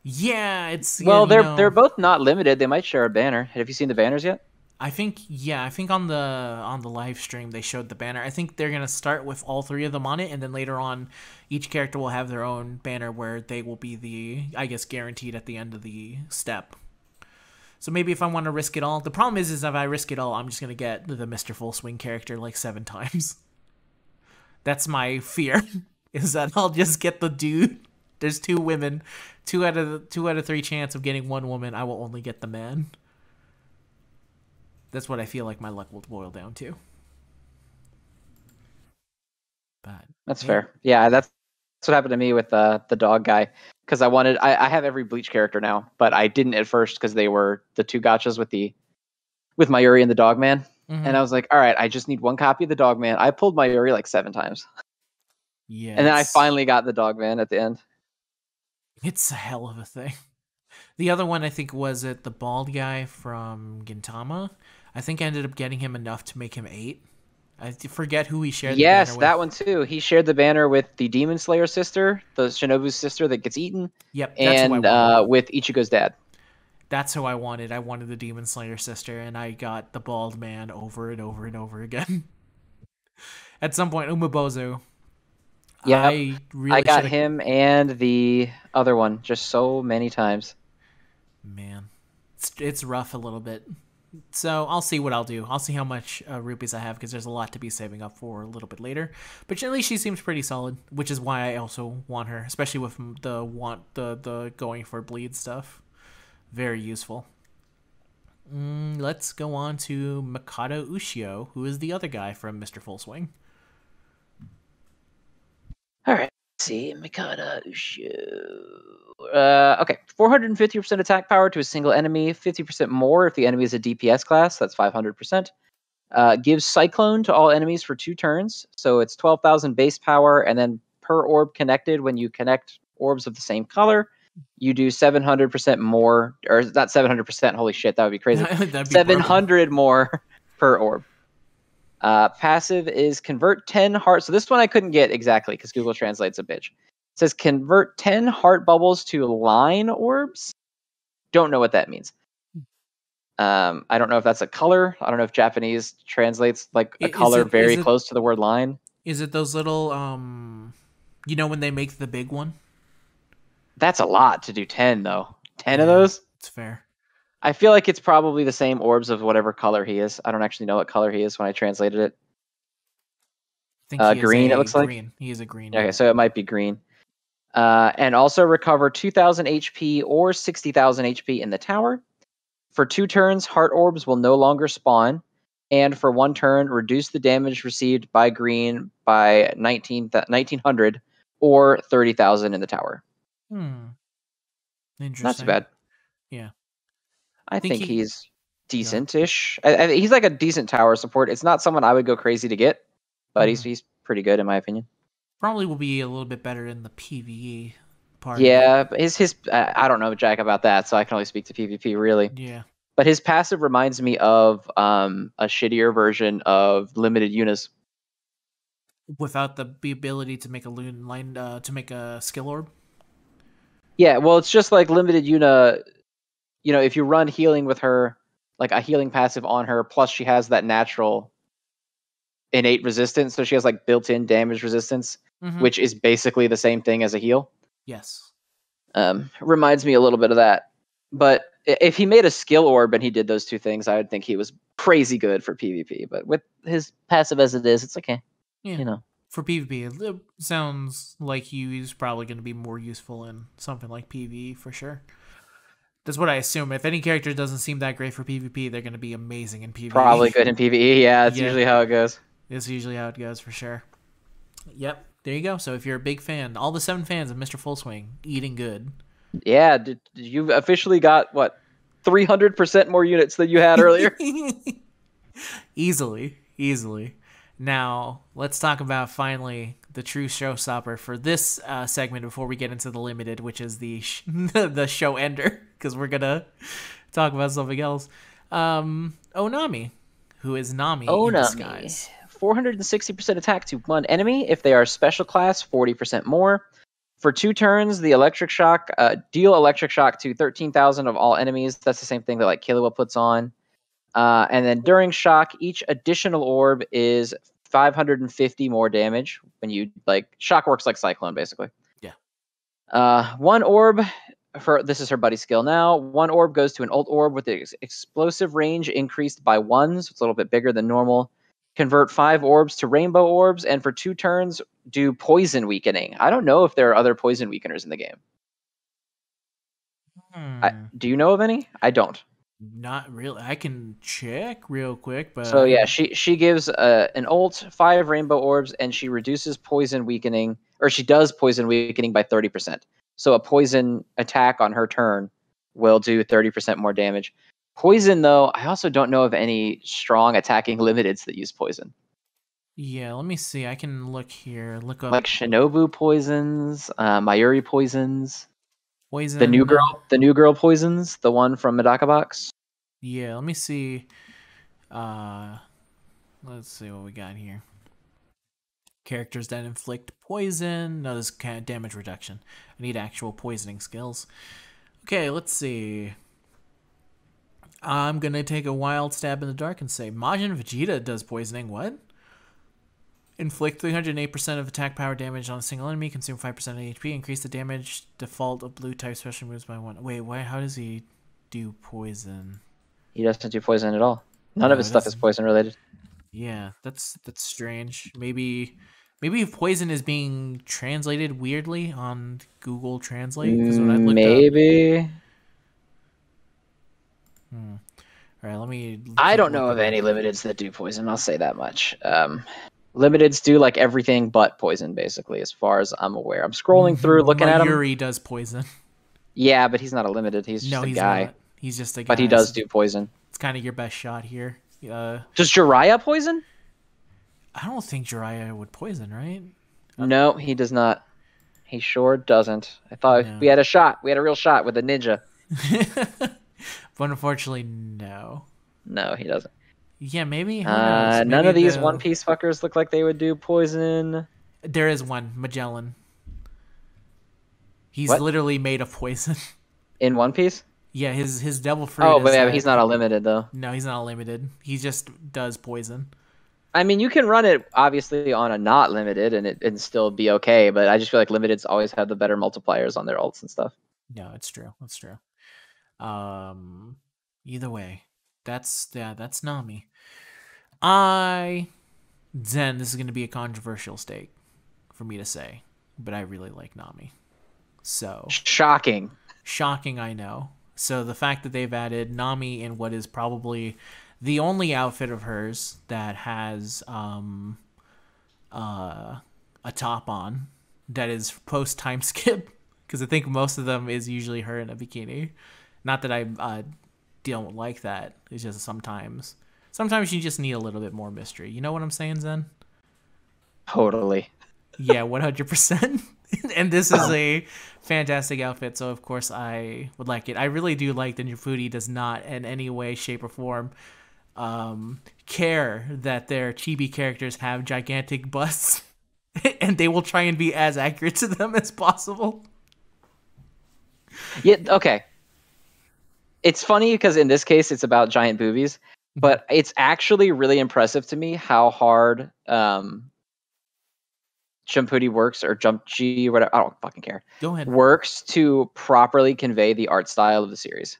Yeah, it's Well, they're know, they're both not limited. They might share a banner. Have you seen the banners yet? I think yeah, I think on the on the live stream they showed the banner. I think they're gonna start with all three of them on it, and then later on, each character will have their own banner where they will be the I guess guaranteed at the end of the step. So maybe if I want to risk it all, the problem is is if I risk it all, I'm just gonna get the Mister Full Swing character like seven [laughs] times. That's my fear, [laughs] is that I'll just get the dude. There's two women, two out of the, two out of three chance of getting one woman. I will only get the man. That's what I feel like my luck will boil down to. But That's yeah. fair. Yeah, that's that's what happened to me with uh, the dog guy. Because I wanted, I, I have every Bleach character now, but I didn't at first because they were the two gotchas with the with Mayuri and the dog man. Mhm. And I was like, all right, I just need one copy of the dog man. I pulled Mayuri like seven times, yeah, and then I finally got the dog man at the end. It's a hell of a thing. [laughs] The other one I think was it the bald guy from Gintama. I think I ended up getting him enough to make him eight. I forget who he shared. the Yes, that one too. He shared the banner with the Demon Slayer sister, the Shinobu's sister that gets eaten, Yep, that's who I and uh, with Ichigo's dad. That's who I wanted. I wanted the Demon Slayer sister, and I got the bald man over and over and over again. [laughs] At some point, Umibozu. Yeah, I really I got shoulda- him and the other one just so many times. Man, it's it's rough a little bit. So I'll see what I'll do. I'll see how much uh, rupees I have because there's a lot to be saving up for a little bit later. But least she seems pretty solid, which is why I also want her, especially with the want the the going for bleed stuff. Very useful. Mm, let's go on to Mikado Ushio, who is the other guy from Mr. Full Swing. All right. See, Mikada Ushu. Uh, okay, 450% attack power to a single enemy, 50% more if the enemy is a DPS class. That's 500%. Uh, gives Cyclone to all enemies for two turns. So it's 12,000 base power, and then per orb connected, when you connect orbs of the same color, you do 700% more, or not 700%. Holy shit, that would be crazy. [laughs] Be broken. 700 more [laughs] per orb. Uh, passive is convert 10 heart. So this one I couldn't get exactly because Google Translate's a bitch. It says convert 10 heart bubbles to line orbs. Don't know what that means. Um, I don't know if that's a color. I don't know if Japanese translates like a is color it- very it- close to the word line. Is it those little um you know when they make the big one? That's a lot to do 10 though. 10 of those? It's fair. I feel like it's probably the same orbs of whatever color he is. I don't actually know what color he is when I translated it. I think Uh, green, it looks like? green. He is a green. Okay, so it might be green. Uh, and also recover 2,000 HP or 60,000 HP in the tower. For two turns, heart orbs will no longer spawn. And for one turn, reduce the damage received by green by 19, th- 1900 or 30,000 in the tower. Hmm. Interesting. Not too bad. Yeah. I Think think, he- he's decent-ish. I, I, he's like a decent tower support. It's not someone I would go crazy to get, but he's Mhm. he's pretty good in my opinion. Probably will be a little bit better in the PVE part. Yeah, but his his uh, I don't know Jack about that, so I can only speak to PvP really. Yeah. But his passive reminds me of um, a shittier version of limited Unis. Without the, the ability to make a loon line uh, to make a skill orb. Yeah, well, it's just like limited Una. You know, if you run healing with her, like a healing passive on her, plus she has that natural innate resistance, so she has like built-in damage resistance, Mhm. which is basically the same thing as a heal. yes. Um, reminds me a little bit of that. But if he made a skill orb and he did those two things, I would think he was crazy good for PvP. But with his passive as it is, it's okay. Yeah. You know. For PvP, it sounds like he's probably going to be more useful in something like PvE for sure. That's what I assume. If any character doesn't seem that great for PvP, they're going to be amazing in PvE. Probably good in [laughs] PvE. Yeah, that's Yeah. usually how it goes. This is usually how it goes for sure. Yep. There you go. So if you're a big fan, all the seven fans of Mr. Full Swing, eating good. Yeah, did, did you officially got what 300% more units than you had earlier? [laughs] easily, easily. Now let's talk about finally the true showstopper for this uh, segment before we get into the limited, which is the sh- [laughs] the show ender, because we're gonna talk about something else. Um, Onami, who is Nami in Onami. disguise. 460% attack to one enemy. If they are special class, 40% more. For two turns, the electric shock uh, deal electric shock to 13,000 of all enemies. That's the same thing that like Killua puts on. Uh, and then during shock, each additional orb is 550 more damage. When you like shock works like cyclone, basically. Yeah. Uh, one orb for this is her buddy skill now. One orb goes to an ult orb with the ex- explosive range increased by one, so it's a little bit bigger than normal convert five orbs to rainbow orbs, and for two turns, do poison weakening. I don't know if there are other poison weakeners in the game. I, Hmm, do you know of any? I don't. Not really. I can check real quick, but So yeah, she she gives uh, an ult, five rainbow orbs, and she reduces poison weakening, or she does poison weakening by thirty percent. So a poison attack on her turn will do thirty percent more damage. Poison, though, I also don't know of any strong attacking [laughs] limiteds that use poison. yeah. Let me see. I can look here. Look up Like Shinobu poisons, uh, Mayuri poisons. Poison. The new girl, the new girl poisons, the one from Medaka Box. Yeah, let me see. Uh, let's see what we got here. Characters that inflict poison. No, this kind of damage reduction. I need actual poisoning skills. Okay, let's see. I'm gonna take a wild stab in the dark and say Majin Vegeta does poisoning. What? Inflict 308% of attack power damage on a single enemy. Consume 5% of HP. Increase the damage default of blue type special moves by one. Wait, why? How does he do poison? He doesn't do poison at all. None No, of his stuff is poison related. Yeah, that's that's strange. Maybe maybe poison is being translated weirdly on Google Translate because when I looked up, Maybe. all right, let me. I don't know of any limiteds that do poison. I'll say that much. Um, Limiteds do like everything but poison, basically, as far as I'm aware. I'm scrolling through, looking at him. Yuri does poison. Yeah, but he's not a limited. He's just no, a he's guy. not. He's just a guy. But he does do poison. It's kind of your best shot here. Uh, Does Jiraiya poison? I don't think Jiraiya would poison, right? No, he does not. He sure doesn't. I thought No. we had a shot. We had a real shot with a ninja. [laughs] but unfortunately, no. No, he doesn't. Yeah, maybe. Uh, knows? none Maybe of these the- One Piece fuckers look like they would do poison. There is one, Magellan. He's What? literally made of poison. [laughs] In One Piece? yeah, his his devil fruit. Oh, is but yeah, he's not a limited though. No, he's not a limited. He just does poison. I mean, you can run it obviously on a not limited and it and still be okay, but I just feel like limiteds always have the better multipliers on their ults and stuff. No, it's true. That's true. Um, either way, that's yeah, that's Nami. I Zen. This is going to be a controversial stake for me to say, but I really like Nami. So Shocking. shocking, I know. So the fact that they've added Nami in what is probably the only outfit of hers that has um uh a top on that is post time [laughs] skip because I think most of them is usually her in a bikini. Not that I uh, don't like that. It's just sometimes sometimes you just need a little bit more mystery. You know what I'm saying, Zen? Totally. Yeah, [laughs] one hundred percent. [laughs] And this is a fantastic outfit, so of course I would like it. I really do like that Nifudi does not in any way, shape, or form um, care that their chibi characters have gigantic busts, [laughs] and they will try and be as accurate to them as possible. Yeah, okay. It's funny because in this case it's about giant boobies, but it's actually really impressive to me how hard um Jumpudi works or Jump G whatever I don't fucking care. Go ahead. Works to properly convey the art style of the series.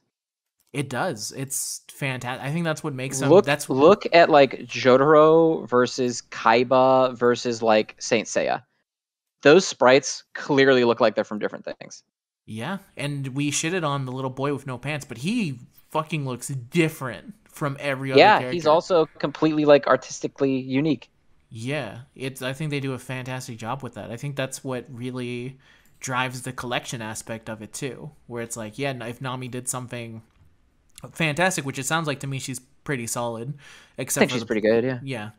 It does. It's fantastic. I think that's what makes them. look that's look at like Jotaro versus Kaiba versus like Saint Seiya. Those sprites clearly look like they're from different things. Yeah, and we shitted on the little boy with no pants, but he fucking looks different from every other yeah, character. he's also completely like artistically unique. Yeah, it's. I think they do a fantastic job with that. I think that's what really drives the collection aspect of it too, where it's like, yeah, if Nami did something fantastic, which it sounds like to me, she's pretty solid. I Except think for she's the, pretty good, yeah. yeah,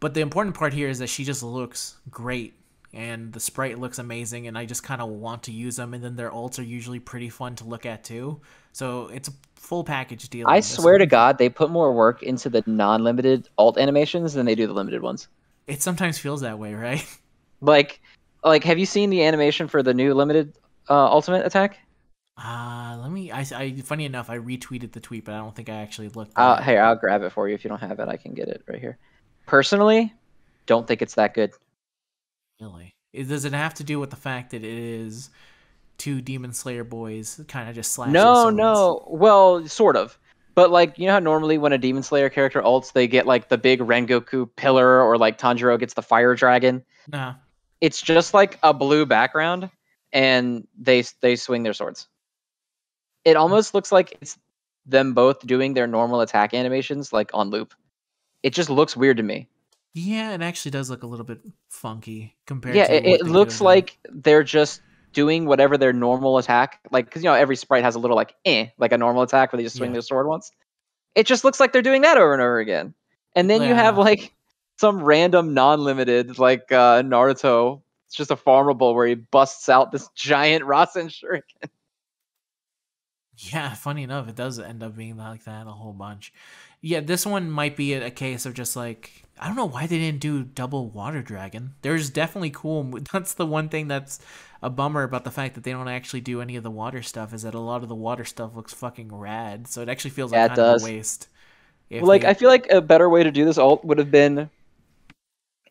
but the important part here is that she just looks great, and the sprite looks amazing, and I just kind of want to use them. And then their ults are usually pretty fun to look at too. So it's a full package deal. I swear to. God, they put more work into the non-limited alt animations than they do the limited ones. it sometimes feels that way, right? [laughs] Like, like, have you seen the animation for the new limited uh, ultimate attack? Uh, let me. I, I. Funny enough, I retweeted the tweet, but I don't think I actually looked. Uh, hey, I'll grab it for you if you don't have it. I can get it right here. Personally, don't think it's that good. Really? It, does it have to do with the fact that it is two Demon Slayer boys kind of just slashing? No, no. Well, sort of. But like, you know how normally when a Demon Slayer character ults, they get like the big Rengoku pillar, or like Tanjiro gets the fire dragon. Nah. It's just like a blue background, and they they swing their swords. It almost looks like it's them both doing their normal attack animations like on loop. It just looks weird to me. Yeah, it actually does look a little bit funky compared. yeah, to it, it looks like they're just doing whatever their normal attack, like because you know every sprite has a little like eh, like a normal attack where they just swing Yeah. their sword once. It just looks like they're doing that over and over again. And then you have like some random non-limited like uh, Naruto. It's just a farmable where he busts out this giant [laughs] Rasen shuriken. Yeah, funny enough, it does end up being like that a whole bunch. Yeah, this one might be a, case of just like I don't know why they didn't do double water dragon. There's definitely cool. [laughs] That's the one thing that's a bummer about the fact that they don't actually do any of the water stuff. Is that a lot of the water stuff looks fucking rad. So it actually feels like Yeah, kind of a waste. if like they- I feel like a better way to do this alt would have been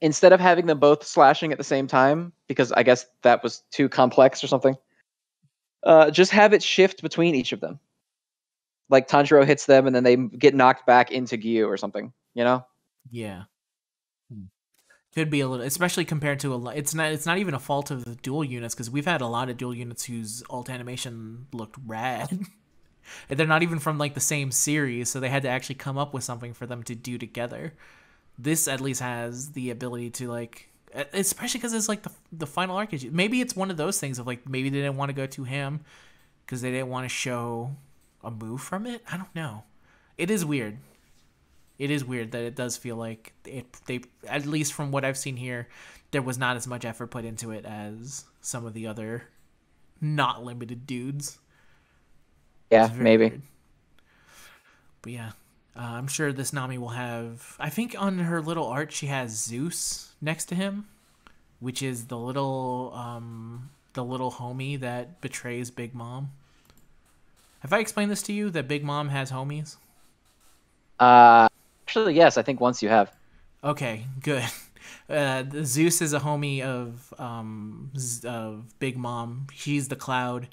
instead of having them both slashing at the same time because I guess that was too complex or something. Uh, just have it shift between each of them. Like Tanjiro hits them and then they get knocked back into Giyu or something. You know? Yeah. Hmm. Could be a little, especially compared to a. It's not. It's not even a fault of the dual units because we've had a lot of dual units whose alt animation looked rad, [laughs] and they're not even from like the same series, so they had to actually come up with something for them to do together. This at least has the ability to like, especially because it's like the the final arc. Maybe it's one of those things of like maybe they didn't want to go too ham because they didn't want to show a move from it. I don't know. It is weird. It is weird that it does feel like it. They at least from what I've seen here, there was not as much effort put into it as some of the other not limited dudes. Yeah, maybe. weird. But yeah, uh, I'm sure this Nami will have. I think on her little art she has Zeus next to him, which is the little um the little homie that betrays Big Mom. Have I explained this to you that Big Mom has homies? Uh, actually, yes. I think once you have. Okay, good. [laughs] Uh, the Zeus is a homie of um of Big Mom. He's the Cloud,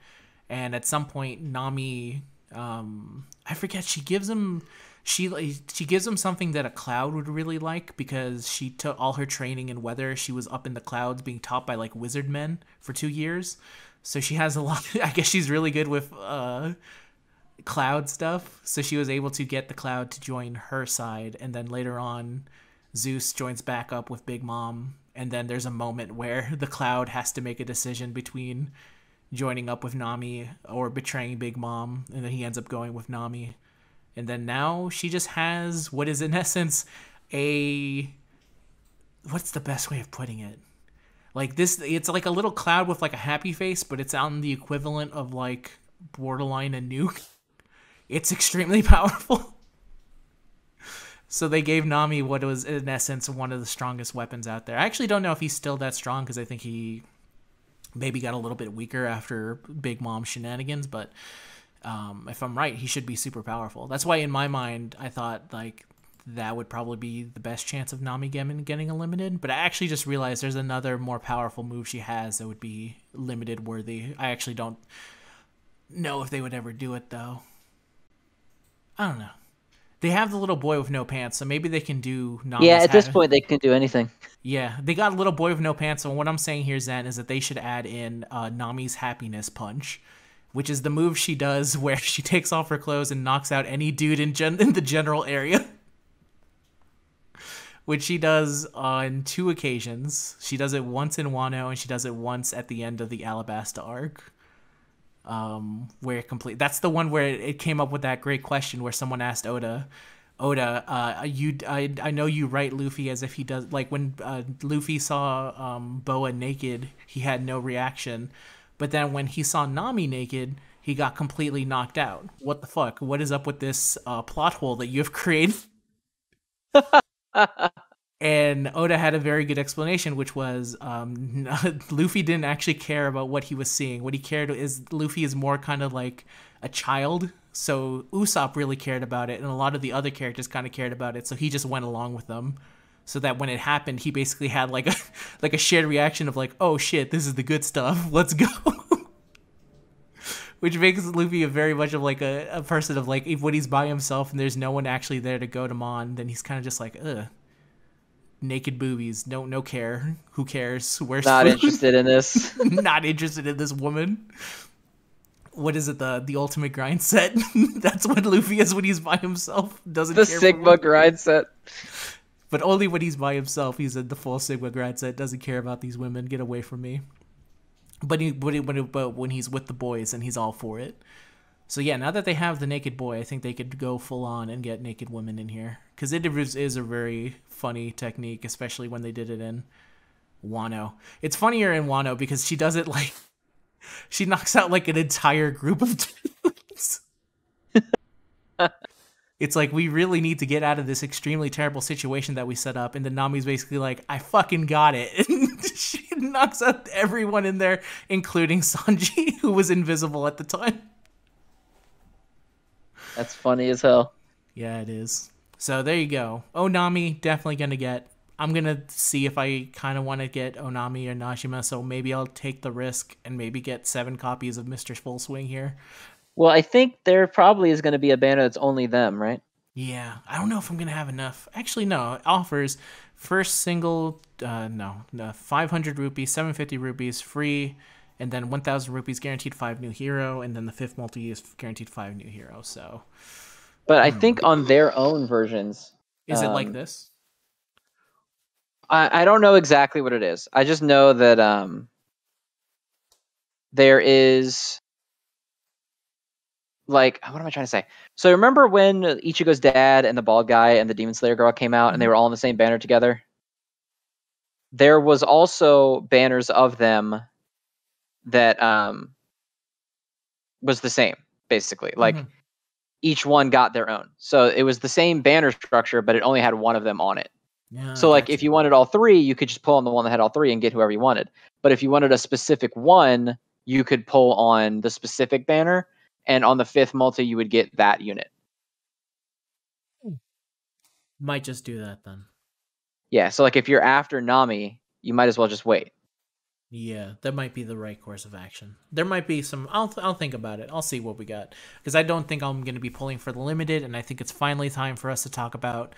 and at some point Nami, um, I forget. She gives him she she gives him something that a Cloud would really like because she took all her training in weather. She was up in the clouds being taught by like wizard men for two years, so she has a lot. [laughs] I guess she's really good with uh cloud stuff. So she was able to get the cloud to join her side. And then later on zeus joins back up with big mom. And then there's a moment where [laughs] the cloud has to make a decision between joining up with nami or betraying big mom. And then he ends up going with nami and then now she just has what is in [laughs] essence a what's the best way of putting it like this it's like a little cloud with like a happy face but it's on the equivalent of like borderline a nuke [laughs] it's extremely [laughs] powerful. so they gave Nami what was in essence one of the strongest weapons out there. I actually don't know if he's still that strong because I think he maybe got a little bit weaker after Big Mom shenanigans, but um, if I'm right, he should be super powerful. That's why in my mind I thought like that would probably be the best chance of Nami Gemin getting getting eliminated. But I actually just realized there's another more powerful move she has that would be limited worthy. I actually don't know if they would ever do it though. I don't know. They have the little boy with no pants, so maybe they can do. Nami's Yeah, at this point they can do anything. Yeah, they got a little boy with no pants. So what I'm saying here, Zen, is that they should add in uh, Nami's happiness punch, which is the move she does [laughs] where she takes off her clothes and knocks out any dude in gen- [laughs] in the general area. Which she does on two occasions. She does it once in Wano, and she does it once at the end of the Alabasta arc um, where complete. That's the one where it, it came up with that great question where someone asked Oda, Oda, uh, you, I, I know you write Luffy as if he does like when uh, Luffy saw um, Boa naked, he had no reaction, but then when he saw Nami naked, he got completely knocked out. What the fuck? What is up with this uh, plot hole that you have [laughs] created? And Oda had a very good explanation, which was um, [laughs] Luffy didn't actually care about what he was seeing. What he cared is Luffy is more kind of like a child. So Usopp really cared about it, and a lot of the other characters kind of cared about it. So he just went along with them, so that when it happened, he basically had like a [laughs] like a shared reaction of like, "Oh shit, this is the good stuff. [laughs] Let's go." [laughs] Which makes Luffy a very much of like a, a person of like if when he's by himself and there's no one actually there to go to Mon, then he's kind of just like, ugh naked boobies. No, no care. Who cares? Where's Not food? interested in this. Not interested in this woman. What is it? The the ultimate grind set. That's what Luffy is when he's by himself. Doesn't the Sigma grind set. But only when he's by himself. He's in the full Sigma grind set. Doesn't care about these women. Get away from me. But he, but, he, but, he- but when he's with the boys and he's all for it. So yeah, now that they have the naked boy, I think they could go full on and get naked women in here because it is, is a very funny technique, especially when they did it in Wano. It's funnier in Wano because she does it like [laughs] she knocks out like an entire group of [laughs] dudes. [laughs] it's like we really need to get out of this extremely terrible situation that we set up, and then Nami's basically like, "I fucking got it." And [laughs] she knocks out everyone in there, including Sanji, [laughs] who was invisible at the time. That's funny as hell. Yeah, it is. So there you go. Onami definitely gonna get. I'm gonna see if I kind of want to get Onami or Najima. So maybe I'll take the risk and maybe get seven copies of Mister Full Swing here. Well, I think there probably is going to be a banner that's only them, right? Yeah, I don't know if I'm gonna have enough. Actually, no. It offers first single, uh, no, no, 500 rupees, 750 rupees free, and then 1,000 rupees guaranteed five new hero, and then the fifth multi is guaranteed five new hero. So But I think on their own versions, is it like Um, this? I, I don't know exactly what it is. I just know that um there is like what am I trying to say? So remember when Ichigo's dad and the bald guy and the Demon Slayer girl came out and they were all in the same banner together? There was also banners of them that um was the same, basically. Like Mhm. each one got their own. So it was the same banner structure, but it only had one of them on it. Yeah, So like if you wanted all three, you could just pull on the one that had all three and get whoever you wanted. But if you wanted a specific one, you could pull on the specific banner, and on the fifth multi, you would get that unit. might just do that then. Yeah. So like if you're after Nami, you might as well just wait. Yeah, that might be the right course of action. There might be some. I'll th- I'll think about it. I'll see what we got because I don't think I'm going to be pulling for the limited, and I think it's finally time for us to talk about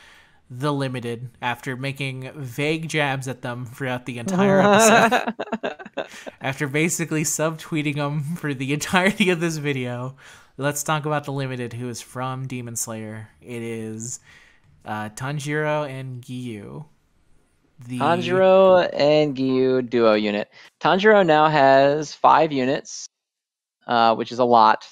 the limited after making vague jabs at them throughout the entire episode. [laughs] after basically subtweeting them for the entirety of this video, let's talk about the limited, who is from Demon Slayer. It is uh, Tanjiro and Giyu. The Tanjiro and Giyu duo unit. Tanjiro now has five units, uh, which is a lot.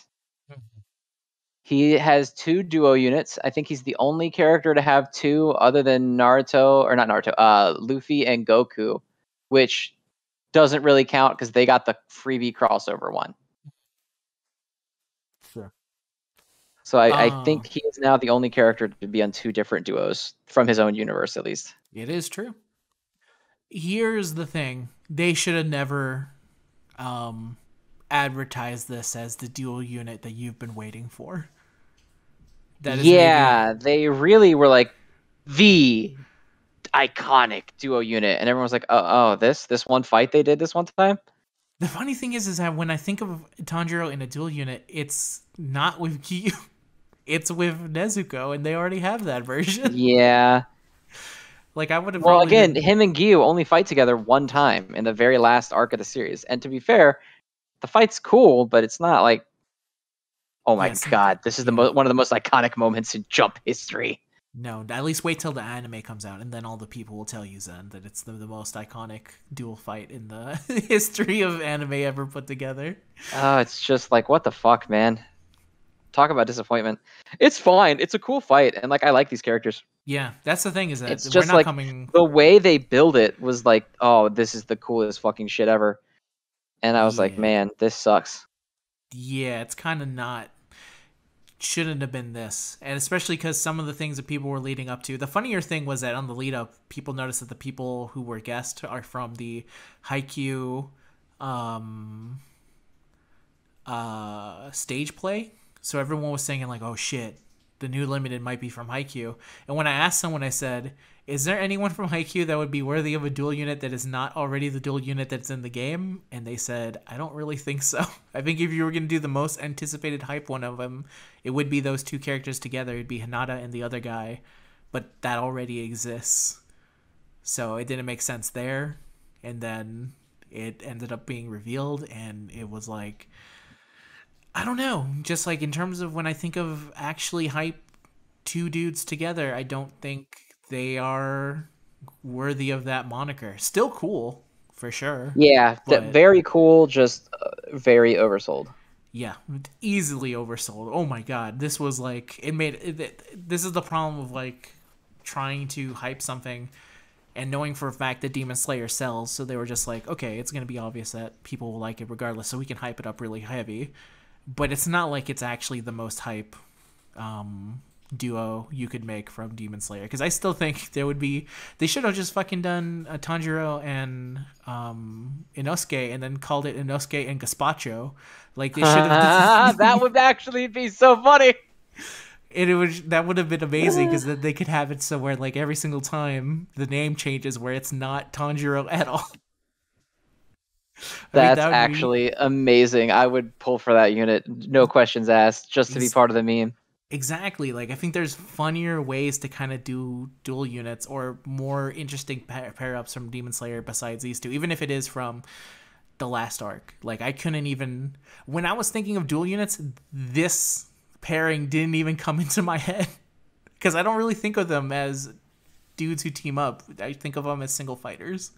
He has two duo units. I think he's the only character to have two, other than Naruto or not Naruto, uh, Luffy and Goku, which doesn't really count because they got the freebie crossover one. Sure. So I, I Ah. think he is now the only character to be on two different duos from his own universe, at least. It is true. Here's the thing. They should have never um advertised this as the dual unit that you've been waiting for. That is maybe- yeah, they really were like the iconic duo unit, and everyone was like, "Oh, oh, this this one fight they did this one time." the funny thing is is that when I think of Tanjiro in a dual unit, it's not with [laughs] Giyu. It's with Nezuko and they already have that version. [laughs] Yeah. like I would have Well, again, been- him and Giyu only fight together one time in the very last arc of the series, and to be fair, the fight's cool, but it's not like, oh my Yes, god, this is the mo- one of the most iconic moments in Jump history. No, at least wait till the anime comes out, and then all the people will tell you then that it's the, the most iconic dual fight in the [laughs] history of anime ever put together. Oh, it's just like what the fuck, man. Talk about disappointment. It's fine. It's a cool fight, and like I like these characters. Yeah, that's the thing is that It's we're just not like- coming. The way they build it was like, oh, this is the coolest fucking shit ever. And I was like, man, this sucks. Yeah, it's kind of not. Shouldn't have been this, and especially because some of the things that people were leading up to. The funnier thing was that on the lead up, people noticed that the people who were guests are from the Haikyuu, um, uh, stage play. So everyone was saying like, "Oh shit, the new limited might be from Haikyuu." And when I asked someone, I said, "Is there anyone from Haikyuu that would be worthy of a dual unit that is not already the dual unit that's in the game?" And they said, "I don't really think so. [laughs] I think if you were gonna do the most anticipated hype one of them, it would be those two characters together. It'd be Hinata and the other guy, but that already exists, so it didn't make sense there. And then it ended up being revealed, and it was like." I don't know. Just like in terms of when I think of actually hype two dudes together, I don't think they are worthy of that moniker. Still cool, for sure. Yeah, But- very cool, just uh, very oversold. Yeah, easily oversold. Oh my god, this was like it made it, it- this is the problem of like trying to hype something and knowing for a fact that Demon Slayer sells, so they were just like, okay, it's going to be obvious that people will like it regardless, so we can hype it up really heavy. But it's not like it's actually the most hype um duo you could make from Demon Slayer because I still think there would be they should have just fucking done uh, Tanjiro and um Inosuke and then called it Inosuke and Gaspacho like they should have [laughs] [laughs] that would actually be so funny. and it was that would have been amazing because then they could have it somewhere like every single time the name changes where it's not Tanjiro at all. [laughs] I mean, That's that would be- actually amazing. I would pull for that unit, no questions asked, just to be part of the meme. Exactly like I think there's funnier ways to kind of do dual units or more interesting pair, ups from Demon Slayer besides these two, even if it is from the last arc. Like I couldn't even when I was thinking of dual units, this pairing didn't even come [laughs] into my head. Because I don't really think of them as dudes who team up, I think of them as single fighters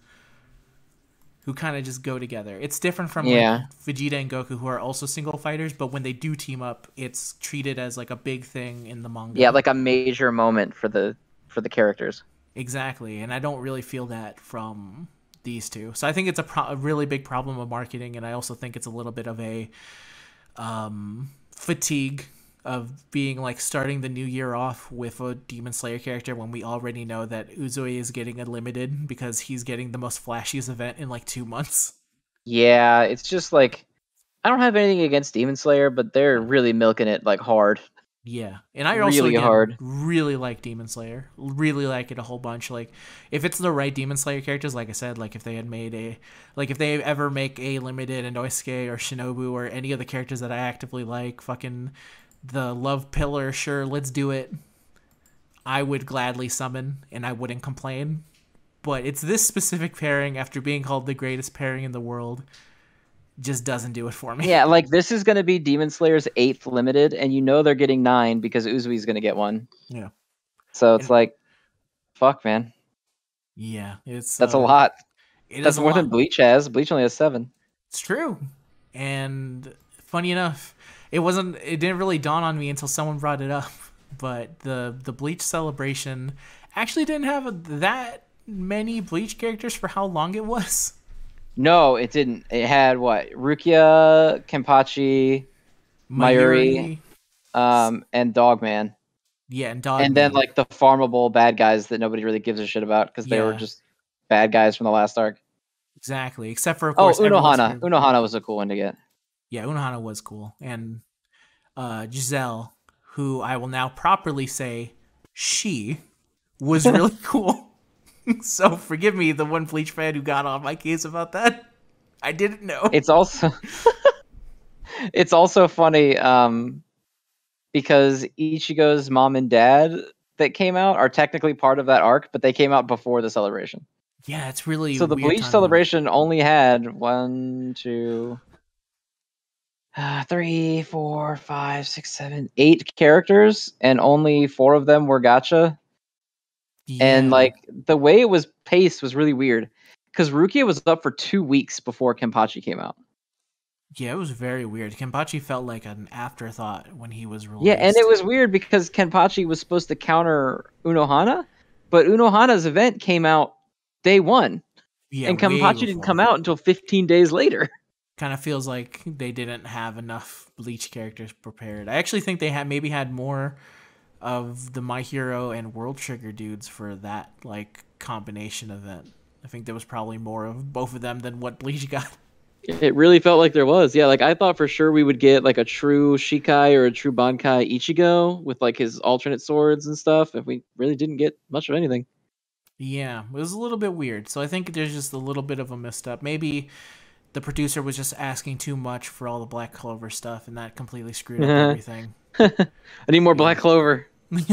who kind of just go together. It's different from Yeah. like Vegeta and Goku who are also single fighters, but when they do team up, it's treated as like a big thing in the manga. Yeah, like a major moment for the for the characters. Exactly, and I don't really feel that from these two. So I think it's a, pro- a really big problem of marketing, and I also think it's a little bit of a um, fatigue of being like starting the new year off with a Demon Slayer character when we already know that Uzui is getting a limited because he's getting the most flashiest event in like two months. Yeah, it's just like I don't have anything against Demon Slayer, but they're really milking it like hard. Yeah, and I also Really again, hard. really like Demon Slayer. Really like it a whole bunch. Like if it's the right Demon Slayer characters, like I said, like if they had made a, like if they ever make a limited Inosuke or Shinobu or any of the characters that I actively like, fucking the Love Pillar, sure, let's do it. I would gladly summon and I wouldn't complain. But it's this specific pairing after being called the greatest pairing in the world, just doesn't do it for me. Yeah, like this is gonna be Demon Slayer's eighth limited, and you know they're getting nine because Uzui's gonna get one. Yeah. So it's And- like, fuck, man, Yeah, it's that's a uh, lot. it is That's more lot. than Bleach has. Bleach only has seven. It's true. And funny enough, it wasn't it didn't really dawn on me until someone brought it up, [laughs] but the the Bleach celebration actually didn't have that many Bleach characters for how long it was. No, it didn't. It had what? Rukia, Kenpachi, Mayuri. um, and Dogman, Yeah, and Dog. and then like the farmable bad guys that nobody really gives a shit about because they were just bad guys from the last arc. exactly, except for of Oh, course everyone's Unohana. Unohana was a cool one to get. Yeah, Unohana was cool, and uh, Giselle, who I will now properly say she was [laughs] really cool. [laughs] so forgive me, the one Bleach fan who got on my case about that. I didn't know. It's also [laughs] it's also funny um, because Ichigo's mom and dad that came out are technically part of that arc, but they came out before the celebration. yeah, it's really so the Bleach celebration only had one, two, uh, [sighs] three, four, five, six, seven, eight characters, and only four of them were gacha. And like the way it was paced was really weird because Rukia was up for two weeks before Kenpachi came out. yeah, it was very weird. Kenpachi felt like an afterthought when he was released. Yeah, and it was weird because Kenpachi was supposed to counter Unohana, but Unohana's event came out day one, yeah, and Kenpachi didn't come out until 15 days later. [laughs] Kind of feels like they didn't have enough Bleach characters prepared. I actually think they had maybe had more of the My Hero and World Trigger dudes for that like combination event. I think there was probably more of both of them than what Bleach [laughs] got. It really felt like there was. Yeah, like I thought for sure we would get like a true Shikai or a true Bankai Ichigo with like his alternate swords and stuff, and we really didn't get much of anything. Yeah, it was a little bit weird. So I think there's just a little bit of a misstep. Maybe the producer was just asking too much for all the Black Clover stuff, and that completely screwed up uh-huh. everything. [laughs] I need more Black Clover. [laughs]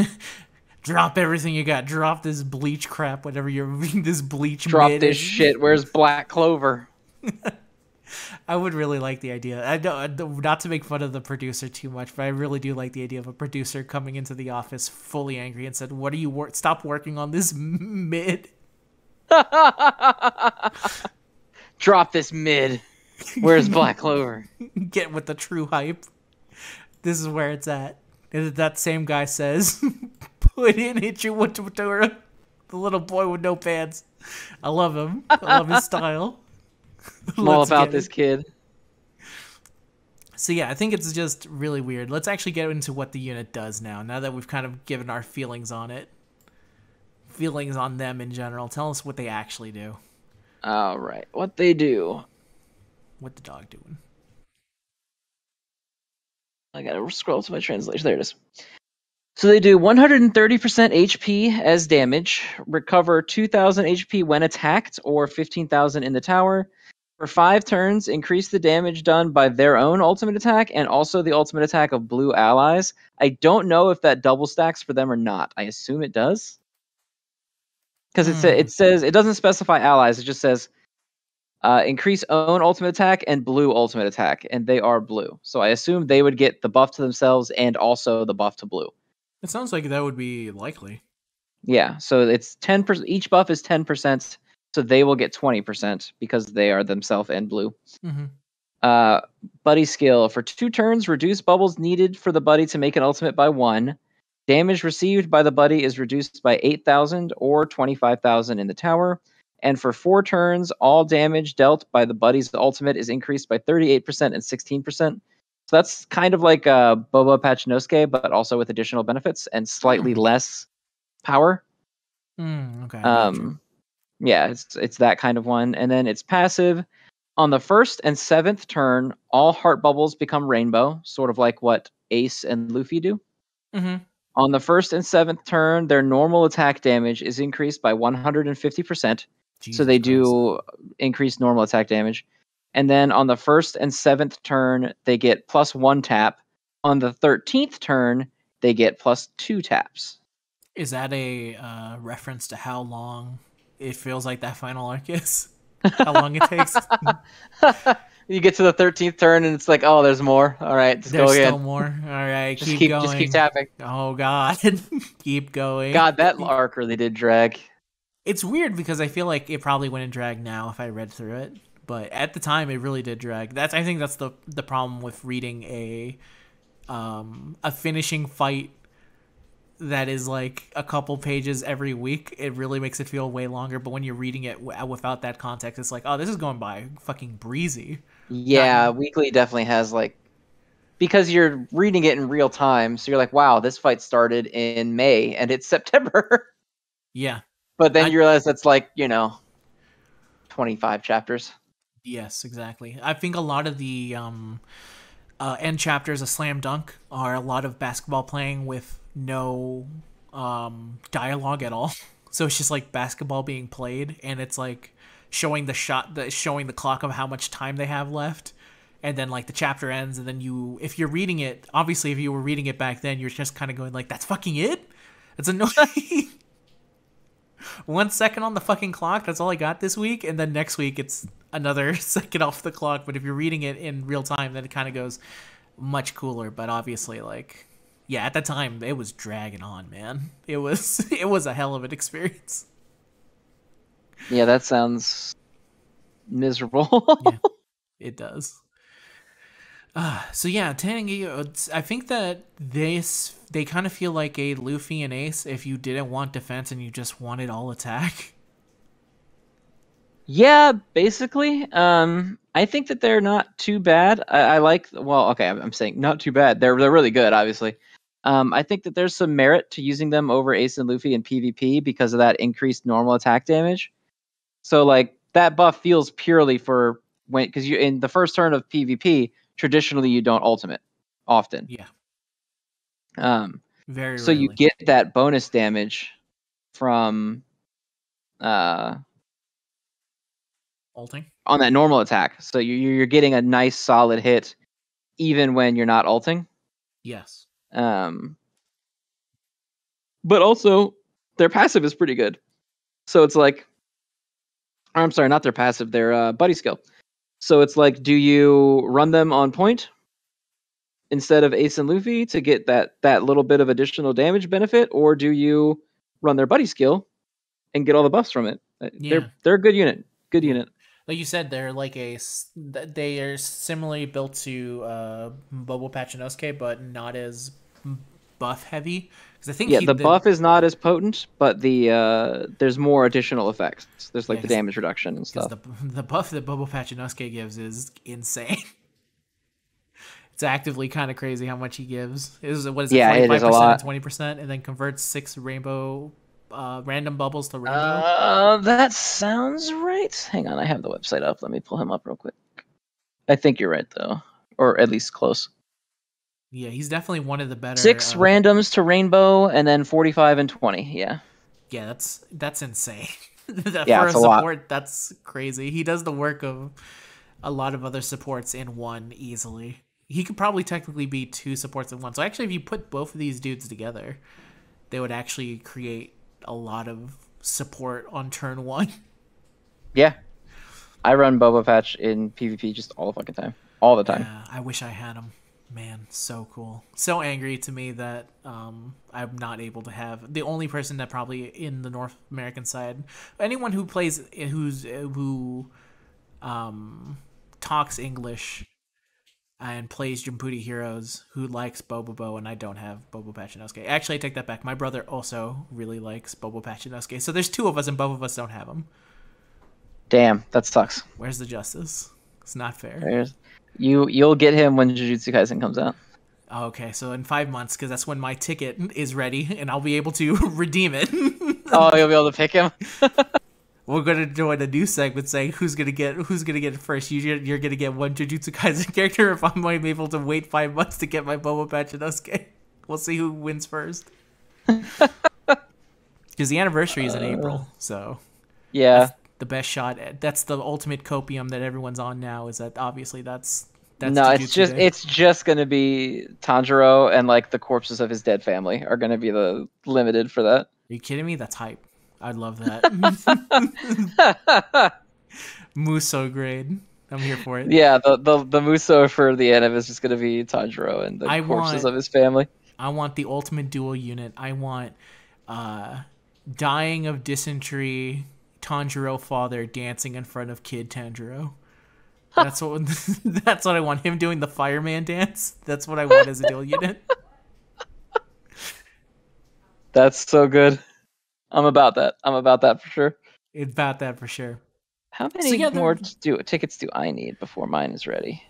Drop everything you got. Drop this bleach crap, whatever you're [laughs] this bleach. Drop mid this shit. Where's Black Clover? I would really like the idea. I don't I don't- not to make fun of the producer too much, but I really do like the idea of a producer coming into the office fully angry and said, "What are you wor- Stop working on this mid." Drop this mid. Where's Black [laughs] Clover? Get with the true hype. This is where it's at. That same guy says, [laughs] "Put in Ichiwa Totoro, the little boy with no pants." I love him. I love his style. [laughs] I'm all about this kid. So yeah, I think it's just really weird. Let's actually get into what the unit does now. Now that we've kind of given our feelings on it, feelings on them in general. Tell us what they actually do. All right, what they do? What the dog doing? I gotta scroll to my translation. There it is. So they do 130% HP as damage, recover 2000 HP when attacked, or 15,000 in the tower. For five turns, increase the damage done by their own ultimate attack and also the ultimate attack of blue allies. I don't know if that double stacks for them or not. I assume it does. Because it, Hmm. it says, it doesn't specify allies, it just says uh, increase own ultimate attack and blue ultimate attack, and they are blue. So I assume they would get the buff to themselves and also the buff to blue. It sounds like that would be likely. Yeah, so it's ten percent. Each buff is ten percent, so they will get twenty percent because they are themselves and blue. Mm-hmm. Uh, buddy skill for two turns, reduce bubbles needed for the buddy to make an ultimate by one. Damage received by the buddy is reduced by eight thousand or twenty five thousand in the tower. And for four turns, all damage dealt by the buddy's ultimate is increased by thirty eight percent and sixteen percent. So that's kind of like uh, Boba Pachinosuke, but also with additional benefits and slightly Hmm. less power. Mm, okay. Um, yeah, it's it's that kind of one. And then it's passive. On the first and seventh turn, all heart bubbles become rainbow, sort of like what Ace and Luffy do. Mhm. On the first and seventh turn, their normal attack damage is increased by 150%. so Jesus they Christ. do increase normal attack damage. And then on the first and seventh turn, they get plus one tap. On the 13th turn, they get plus two taps. Is that a uh, reference to how long it feels like that final arc is? [laughs] How long it takes? [laughs] you get to the 13th turn and it's like, oh, there's more. All right, just There's go again. still more. All right, just keep, keep going. just keep tapping. Oh God, [laughs] keep going. God, that arc really did drag. It's weird because I feel like it probably wouldn't drag now if I read through it, but at the time it really did drag. That's I think that's the the problem with reading a um a finishing fight that is like a couple pages every week. It really makes it feel way longer. But when you're reading it w- without that context, it's like, oh, this is going by fucking breezy. Yeah, weekly definitely has like because you're reading it in real time, so you're like, wow, this fight started in May and it's [laughs] September. Yeah. but then I- you realize that's like, you know, 25 chapters. Yes, exactly. I think a lot of the um, uh, end chapters of Slam Dunk are a lot of basketball playing with no um, dialogue at all. [laughs] So it's just like basketball being played, and it's like showing the shot, the showing the clock of how much time they have left, and then like the chapter ends, and then you, if you're reading it, obviously if you were reading it back then, you're just kind of going like, "That's fucking it." It's annoying. [laughs] one second on the fucking clock. That's all I got this week, and then next week it's another [laughs] second off the clock. But if you're reading it in real time, then it kind of goes much cooler. But obviously, like, yeah, at the time it was dragging on, man. It was [laughs] it was a hell of an experience. Yeah, that sounds miserable. Yeah. [laughs] It does. Uh, so yeah, Tangy, I think that this they kind of feel like a Luffy and Ace if you didn't want defense and you just wanted all attack. Yeah, basically. Um, I think that they're not too bad. I, I like. Well, okay, I'm, I'm saying not too bad. They're they're really good, obviously. Um, I think that there's some merit to using them over Ace and Luffy in PvP because of that increased normal attack damage. So like that buff feels purely for when because you in the first turn of PvP traditionally you don't ultimate often. Yeah, Um, very. so you get that bonus damage from uh ulting. on that normal attack. So you you're getting a nice solid hit even when you're not ulting. Yes. Um, but also their passive is pretty good. So it's like, I'm sorry, not their passive, their uh, buddy skill. So it's like, do you run them on point instead of Ace and Luffy to get that that little bit of additional damage benefit, or do you run their buddy skill and get all the buffs from it? Uh, Yeah. They're they're a good unit. Good unit. Like you said, they're like a they are similarly built to uh, Bobo Pachinosuke, but not as buff heavy. Because I think Yeah, he- the buff is not as potent, but the uh, there's more additional effects. There's like Yeah, the damage reduction and stuff. the the buff that Bobo Pachinosuke gives is insane. [laughs] it's actively kind of crazy how much he gives. Is what is it? Yeah, it is a lot. twenty percent, and then converts six rainbow uh, random bubbles to rainbow. Uh, that sounds right. Hang on, I have the website up. Let me pull him up real quick. I think you're right though, or at least close. Yeah, he's definitely one of the better. Six uh, randoms to rainbow, and then 45 and 20. Yeah. Yeah, that's that's insane. [laughs] That Yeah, for a a lot. support, that's crazy. He does the work of a lot of other supports in one easily. He could probably technically be two supports in one. So actually, if you put both of these dudes together, they would actually create a lot of support on turn [laughs] one. Yeah. I run Boba Patch in PvP just all the fucking time, all the time. Yeah, I wish I had him. Man, so cool. So angry to me that um, I'm not able to have the only person that probably in the North American side, anyone who plays who's who um, talks English and plays Jumputi Heroes who likes Bobobo, and I don't have Bobo Pachinosuke. Actually, I take that back. My brother also really likes Bobo Pachinosuke. So there's two of us, and both of us don't have him. Damn, that sucks. Where's the justice? It's not fair. There's, you you'll get him when Jujutsu Kaisen comes out. Okay, so in five months, because that's when my ticket is ready, [laughs] and I'll be able to [laughs] redeem it. [laughs] oh, you'll be able to pick him. We're gonna join a new segment saying who's gonna get who's gonna get it first. You you're gonna get one Jujutsu Kaisen character if I'm able to wait five months to get my Boba Pachinosuke. We'll see who wins first. Because the anniversary is in uh, April, so yeah, the best shot. That's the ultimate copium that everyone's on now. Is that obviously that's that's no, it's just Day. it's just gonna be Tanjiro and like the corpses of his dead family are gonna be the limited for that. Are you kidding me? That's hype. I'd love that. [laughs] [laughs] Muso grade. I'm here for it. Yeah, the the, the Muso for the end of is just gonna be Tanjiro and the I corpses want, of his family. I want the ultimate dual unit. I want uh dying of dysentery Tanjiro father dancing in front of kid Tanjiro. That's what [laughs] that's what I want. Him doing the fireman dance. That's what I want as a dual unit. [laughs] That's so good. I'm about that. I'm about that for sure. It's about that for sure. How many so yeah, more do, tickets do I need before mine is ready?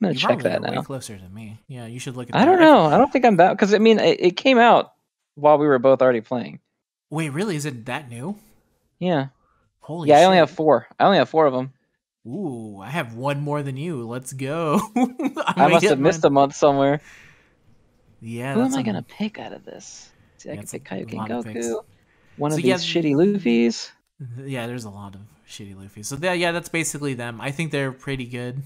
I'm gonna you check that now. Way closer to me. Yeah, you should look at. I don't know. I don't think I'm that because I mean it, it, came out while we were both already playing. Wait, really? Is it that new? Yeah. Holy. Yeah, shit. I only have four. I only have four of them. Ooh, I have one more than you. Let's go. [laughs] I, must have missed a month somewhere. Yeah. Who am I gonna pick out of this? See, I yeah, can pick Kaioken Goku. One so of these shitty Luffy's. Yeah, there's a lot of shitty Luffy's. So yeah, yeah, that's basically them. I think they're pretty good.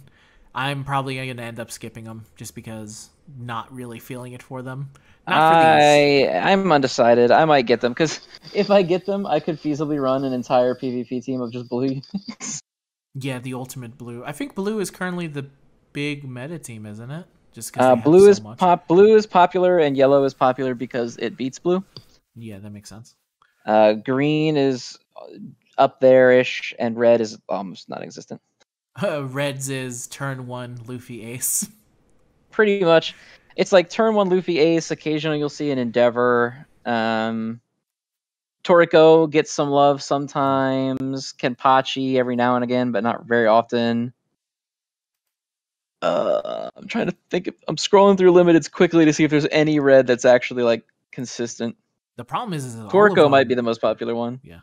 I'm probably gonna end up skipping them just because not really feeling it for them. Not for I. I'm undecided. I might get them because [laughs] if I get them, I could feasibly run an entire PvP team of just blue. [laughs] yeah, the ultimate blue. I think blue is currently the big meta team, isn't it? Just uh, blue so is much. pop. Blue is popular, and yellow is popular because it beats blue. Yeah, that makes sense. Uh, green is up there ish, and red is almost non-existent. Uh, [laughs] Reds is turn one Luffy Ace. [laughs] Pretty much, it's like turn one Luffy Ace. Occasionally, you'll see an Endeavor. Um, Toriko gets some love sometimes. Kenpachi every now and again, but not very often. Uh, I'm trying to think. If, I'm scrolling through limiteds quickly to see if there's any red that's actually like consistent. The problem is, is Toriko might be the most popular one. Yeah.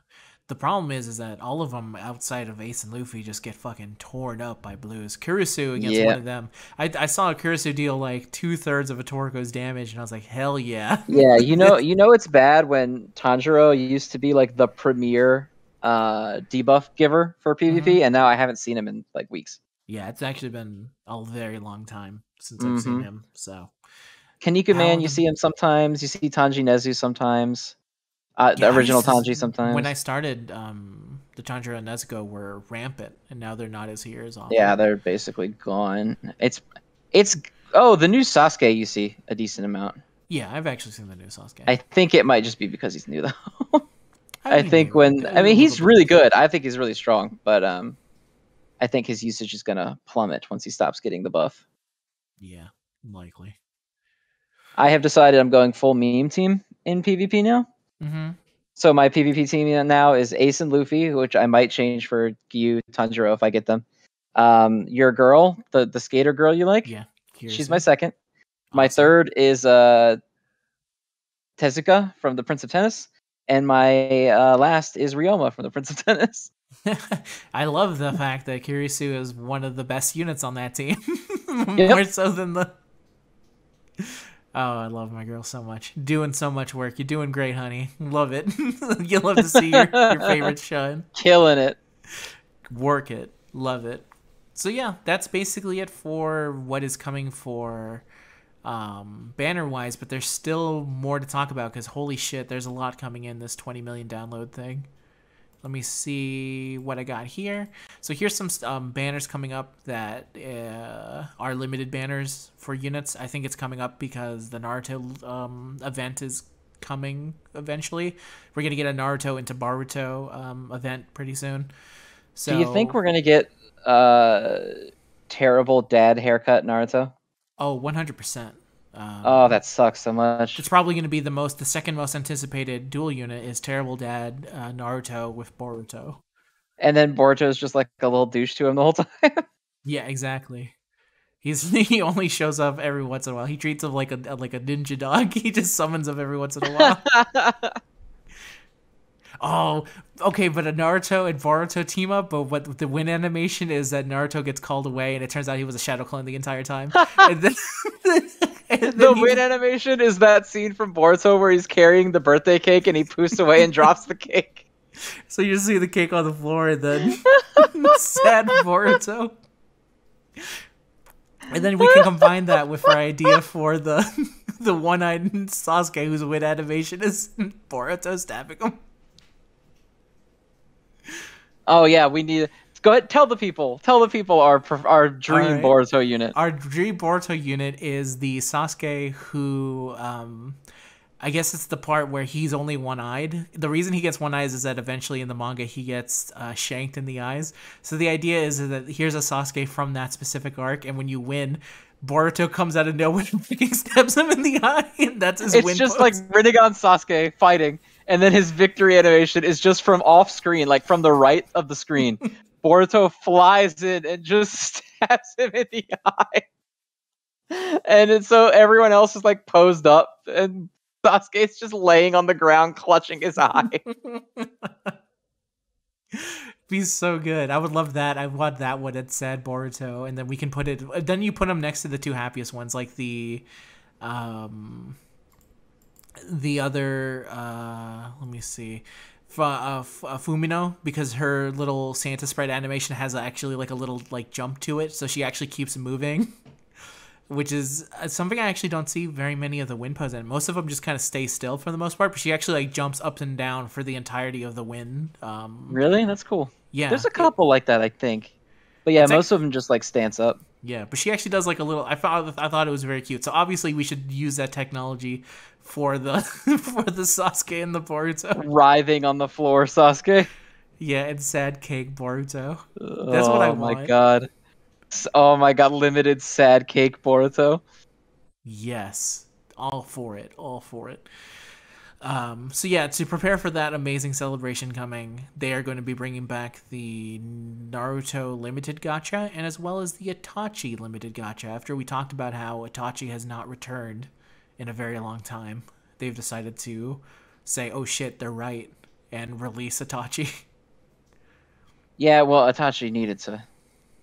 The problem is, is that all of them outside of Ace and Luffy just get fucking torn up by blues. Kirisu against yeah. one of them. I, I saw a Kirisu deal like two thirds of a Toriko's damage, and I was like, hell yeah. [laughs] Yeah, you know, you know, it's bad when Tanjiro used to be like the premier uh, debuff giver for PvP, mm-hmm. and now I haven't seen him in like weeks. Yeah, it's actually been a very long time since I've mm-hmm. seen him. So, Kinnikuman, you see him sometimes. You see Tanji Nezu sometimes. Uh, the original Tanji sometimes. When I started, um, the Tanjiro and Nezuko were rampant, and now they're not as here as often. Yeah, they're basically gone. It's, it's oh the new Sasuke you see a decent amount. Yeah, I've actually seen the new Sasuke. I think it might just be because he's new [laughs] though. I, I think when I mean he's really good. I think he's really strong, but um, I think his usage is gonna plummet once he stops getting the buff. Yeah, likely. I have decided I'm going full meme team in PvP now. Mm-hmm. So my PvP team now is Ace and Luffy, which I might change for Giyu Tanjiro if I get them. Um, your girl, the the skater girl you like, yeah, she's my second. Awesome. My third is uh, Tezuka from the Prince of Tennis, and my uh, last is Ryoma from the Prince of Tennis. [laughs] I love the fact that Kirisu is one of the best units on that team, [laughs] yep. more so than the. Oh, I love my girl so much. Doing so much work. You're doing great, honey. Love it. [laughs] You'll love to see your, your favorite [laughs] shine. Killing it. Work it. Love it. So yeah, that's basically it for what is coming for um, banner wise, but there's still more to talk about because holy shit, there's a lot coming in this 20 million download thing. Let me see what I got here. So here's some um, banners coming up that uh, are limited banners for units. I think it's coming up because the Naruto um, event is coming eventually. We're gonna get a Naruto into Boruto um, event pretty soon. So Do you think we're gonna get uh terrible dad haircut Naruto? Oh, 100 percent. Um, oh, that sucks so much. It's probably going to be the most, the second most anticipated dual unit is Terrible Dad uh, Naruto with Boruto. And then Boruto's just like a little douche to him the whole [laughs] time. yeah, exactly. He's [laughs] he only shows up every once in a while. He treats him like a like a ninja dog. [laughs] He just summons him every once in a while. Oh, okay, but a Naruto and Boruto team up, but what the win animation is that Naruto gets called away, and it turns out he was a shadow clone the entire time. [laughs] and then, [laughs] and then the win animation is that scene from Boruto where he's carrying the birthday cake and he poofs away and drops the cake. [laughs] So you see the cake on the floor, and then sad Boruto. And then we can combine that with our idea for the the one-eyed Sasuke whose win animation is Boruto stabbing him. Oh yeah, we need. Go ahead, tell the people. Tell the people our our dream right. Boruto unit. Our dream Boruto unit is the Sasuke who, um, I guess it's the part where he's only one eyed. The reason he gets one eyes is that eventually in the manga he gets uh, shanked in the eyes. So the idea is that here's a Sasuke from that specific arc, and when you win, Boruto comes out of nowhere [laughs] and freaking stabs him in the [laughs] eye, and that's his. It's just post. like Rinnegan Sasuke fighting, and then his victory animation is just from off screen, like from the right of the screen. [laughs] Boruto flies in and just [laughs] stabs him in the eye. And so everyone else is like posed up, and Sasuke's just laying on the ground, clutching his eye. [laughs] Be so good. I would love that. I want that one at Sad Boruto, and then we can put it. Then you put them next to the two happiest ones, like the, um, the other uh, let me see F- uh, F- uh, Fumino because her little Santa sprite animation has actually like a little like jump to it, so she actually keeps moving, [laughs] which is uh, something I actually don't see very many of the wind pose in. Most of them just kind of stay still for the most part, but she actually like jumps up and down for the entirety of the wind. Um, really, that's cool. Yeah, there's a couple it, like that, I think, but yeah, most like, of them just like stance up. Yeah, but she actually does like a little. I thought I thought it was very cute. So obviously we should use that technology for the [laughs] for the Sasuke and the Boruto. Writhing on the floor, Sasuke. Yeah, and sad cake Boruto. That's oh, what I want. Oh my god. Oh my god, limited sad cake Boruto. Yes. All for it. All for it. Um, so yeah, to prepare for that amazing celebration coming, they are going to be bringing back the Naruto limited gacha and as well as the Itachi limited gacha. After we talked about how Itachi has not returned in a very long time, they've decided to say, "Oh shit, they're right," and release Itachi. [laughs] Yeah, well, Itachi needed to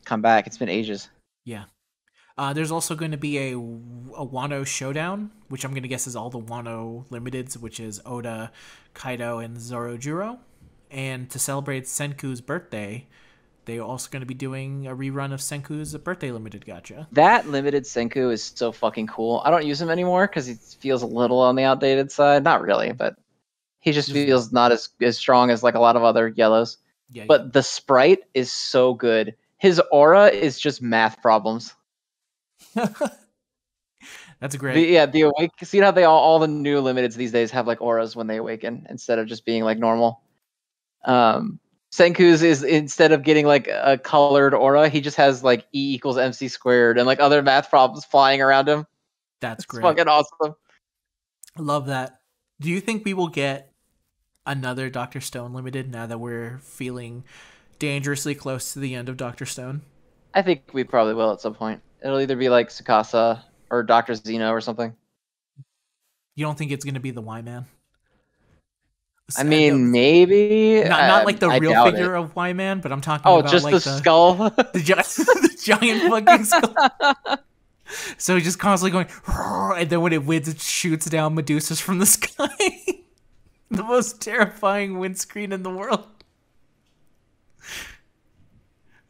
come back. It's been ages. Yeah. Uh, there's also going to be a, a Wano showdown, which I'm going to guess is all the Wano limiteds, which is Oda, Kaido, and Zorojuro. And to celebrate Senku's birthday, they're also going to be doing a rerun of Senku's birthday limited gacha. That limited Senku is so fucking cool. I don't use him anymore because he feels a little on the outdated side. Not really, but he just, just feels not as, as strong as like a lot of other yellows. Yeah, but yeah. the sprite is so good. His aura is just math problems. [laughs] That's great. The, yeah, the awake. See how they all all the new limiteds these days have like auras when they awaken instead of just being like normal. Um, Senku's is instead of getting like a colored aura, he just has like E equals MC squared and like other math problems flying around him. That's great. fucking awesome. Love that. Do you think we will get another Doctor Stone limited now that we're feeling dangerously close to the end of Doctor Stone? I think we probably will at some point. It'll either be like Tsukasa or Doctor Zeno or something. You don't think it's gonna be the Y Man? I mean, maybe not, not like the I real figure it. of Y Man, but I'm talking oh, about just like the, the skull, [laughs] the, [laughs] the giant fucking skull. [laughs] so he's just constantly going, and then when it wins, it shoots down Medusas from the sky. the most terrifying windscreen in the world.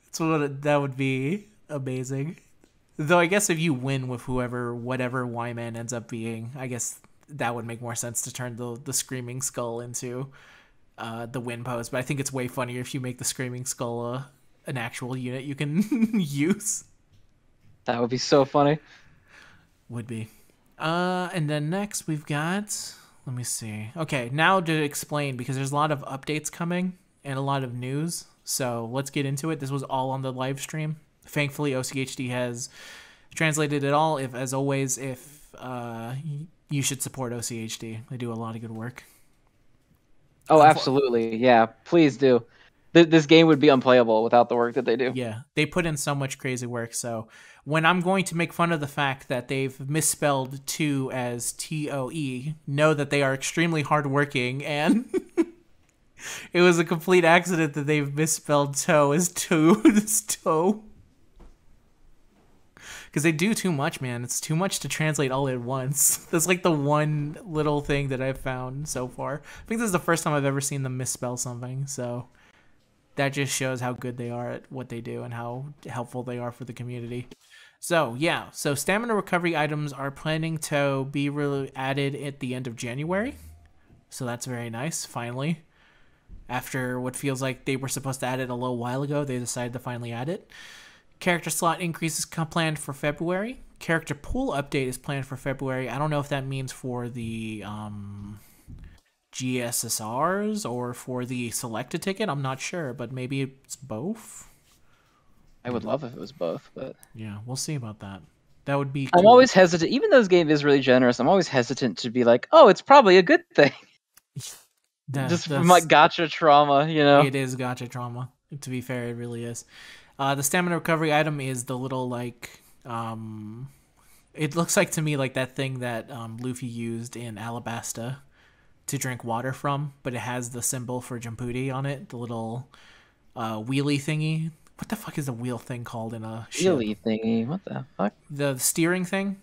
That's what it, that would be amazing. Though I guess if you win with whoever, whatever Y Man ends up being, I guess that would make more sense to turn the the screaming skull into uh, the win pose, but I think it's way funnier if you make the Screaming Skull uh, an actual unit you can [laughs] use. That would be so funny. Would be. Uh, and then next we've got. Let me see. Okay, now to explain because there's a lot of updates coming and a lot of news. So let's get into it. This was all on the live stream. Thankfully, OCHD has translated it all. If, as always, if uh, you should support OCHD, they do a lot of good work. Oh, absolutely. Yeah, please do. Th- this game would be unplayable without the work that they do. Yeah, they put in so much crazy work. So when I'm going to make fun of the fact that they've misspelled two as T O E, know that they are extremely hardworking and. [laughs] it was a complete accident that they've misspelled toe as toe [laughs] as toe. Because they do too much, man. It's too much to translate all at once. [laughs] That's like the one little thing that I've found so far. I think this is the first time I've ever seen them misspell something. So that just shows how good they are at what they do and how helpful they are for the community. So yeah, so stamina recovery items are planning to be really added at the end of January. So that's very nice. Finally, after what feels like they were supposed to add it a little while ago, they decided to finally add it. Character slot increases planned for February. Character pool update is planned for February. I don't know if that means for the um, GSSRs or for the selected ticket. I'm not sure, but maybe it's both. I would love if it was both, but yeah, we'll see about that. That would be. I'm always hesitant, even though this game is really generous. I'm always hesitant to be like, "Oh, it's probably a good thing." [laughs] That, Just from like gacha trauma, you know. It is gacha trauma. To be fair, it really is. Uh, the stamina recovery item is the little like um, it looks like to me like that thing that um, Luffy used in Alabasta to drink water from, but it has the symbol for Jumputi on it, the little uh, wheelie thingy. What the fuck is the wheel thing called in a ship? wheelie thingy? What the fuck? The steering thing,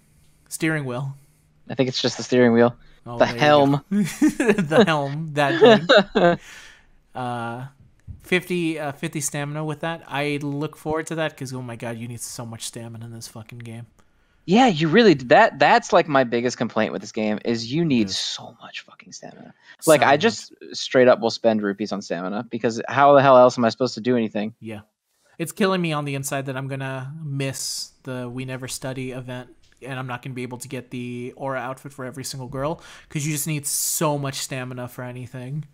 steering wheel. I think it's just the steering wheel. Oh, the helm. [laughs] the helm. That. [laughs] uh, 50, uh, 50 stamina with that. I look forward to that because oh my god, you need so much stamina in this fucking game. Yeah, you really that that's like my biggest complaint with this game is you need so much fucking stamina. So like I just straight up will spend rupees on stamina because how the hell else am I supposed to do anything? Yeah. It's killing me on the inside that I'm going to miss the We Never Study event and I'm not going to be able to get the aura outfit for every single girl because you just need so much stamina for anything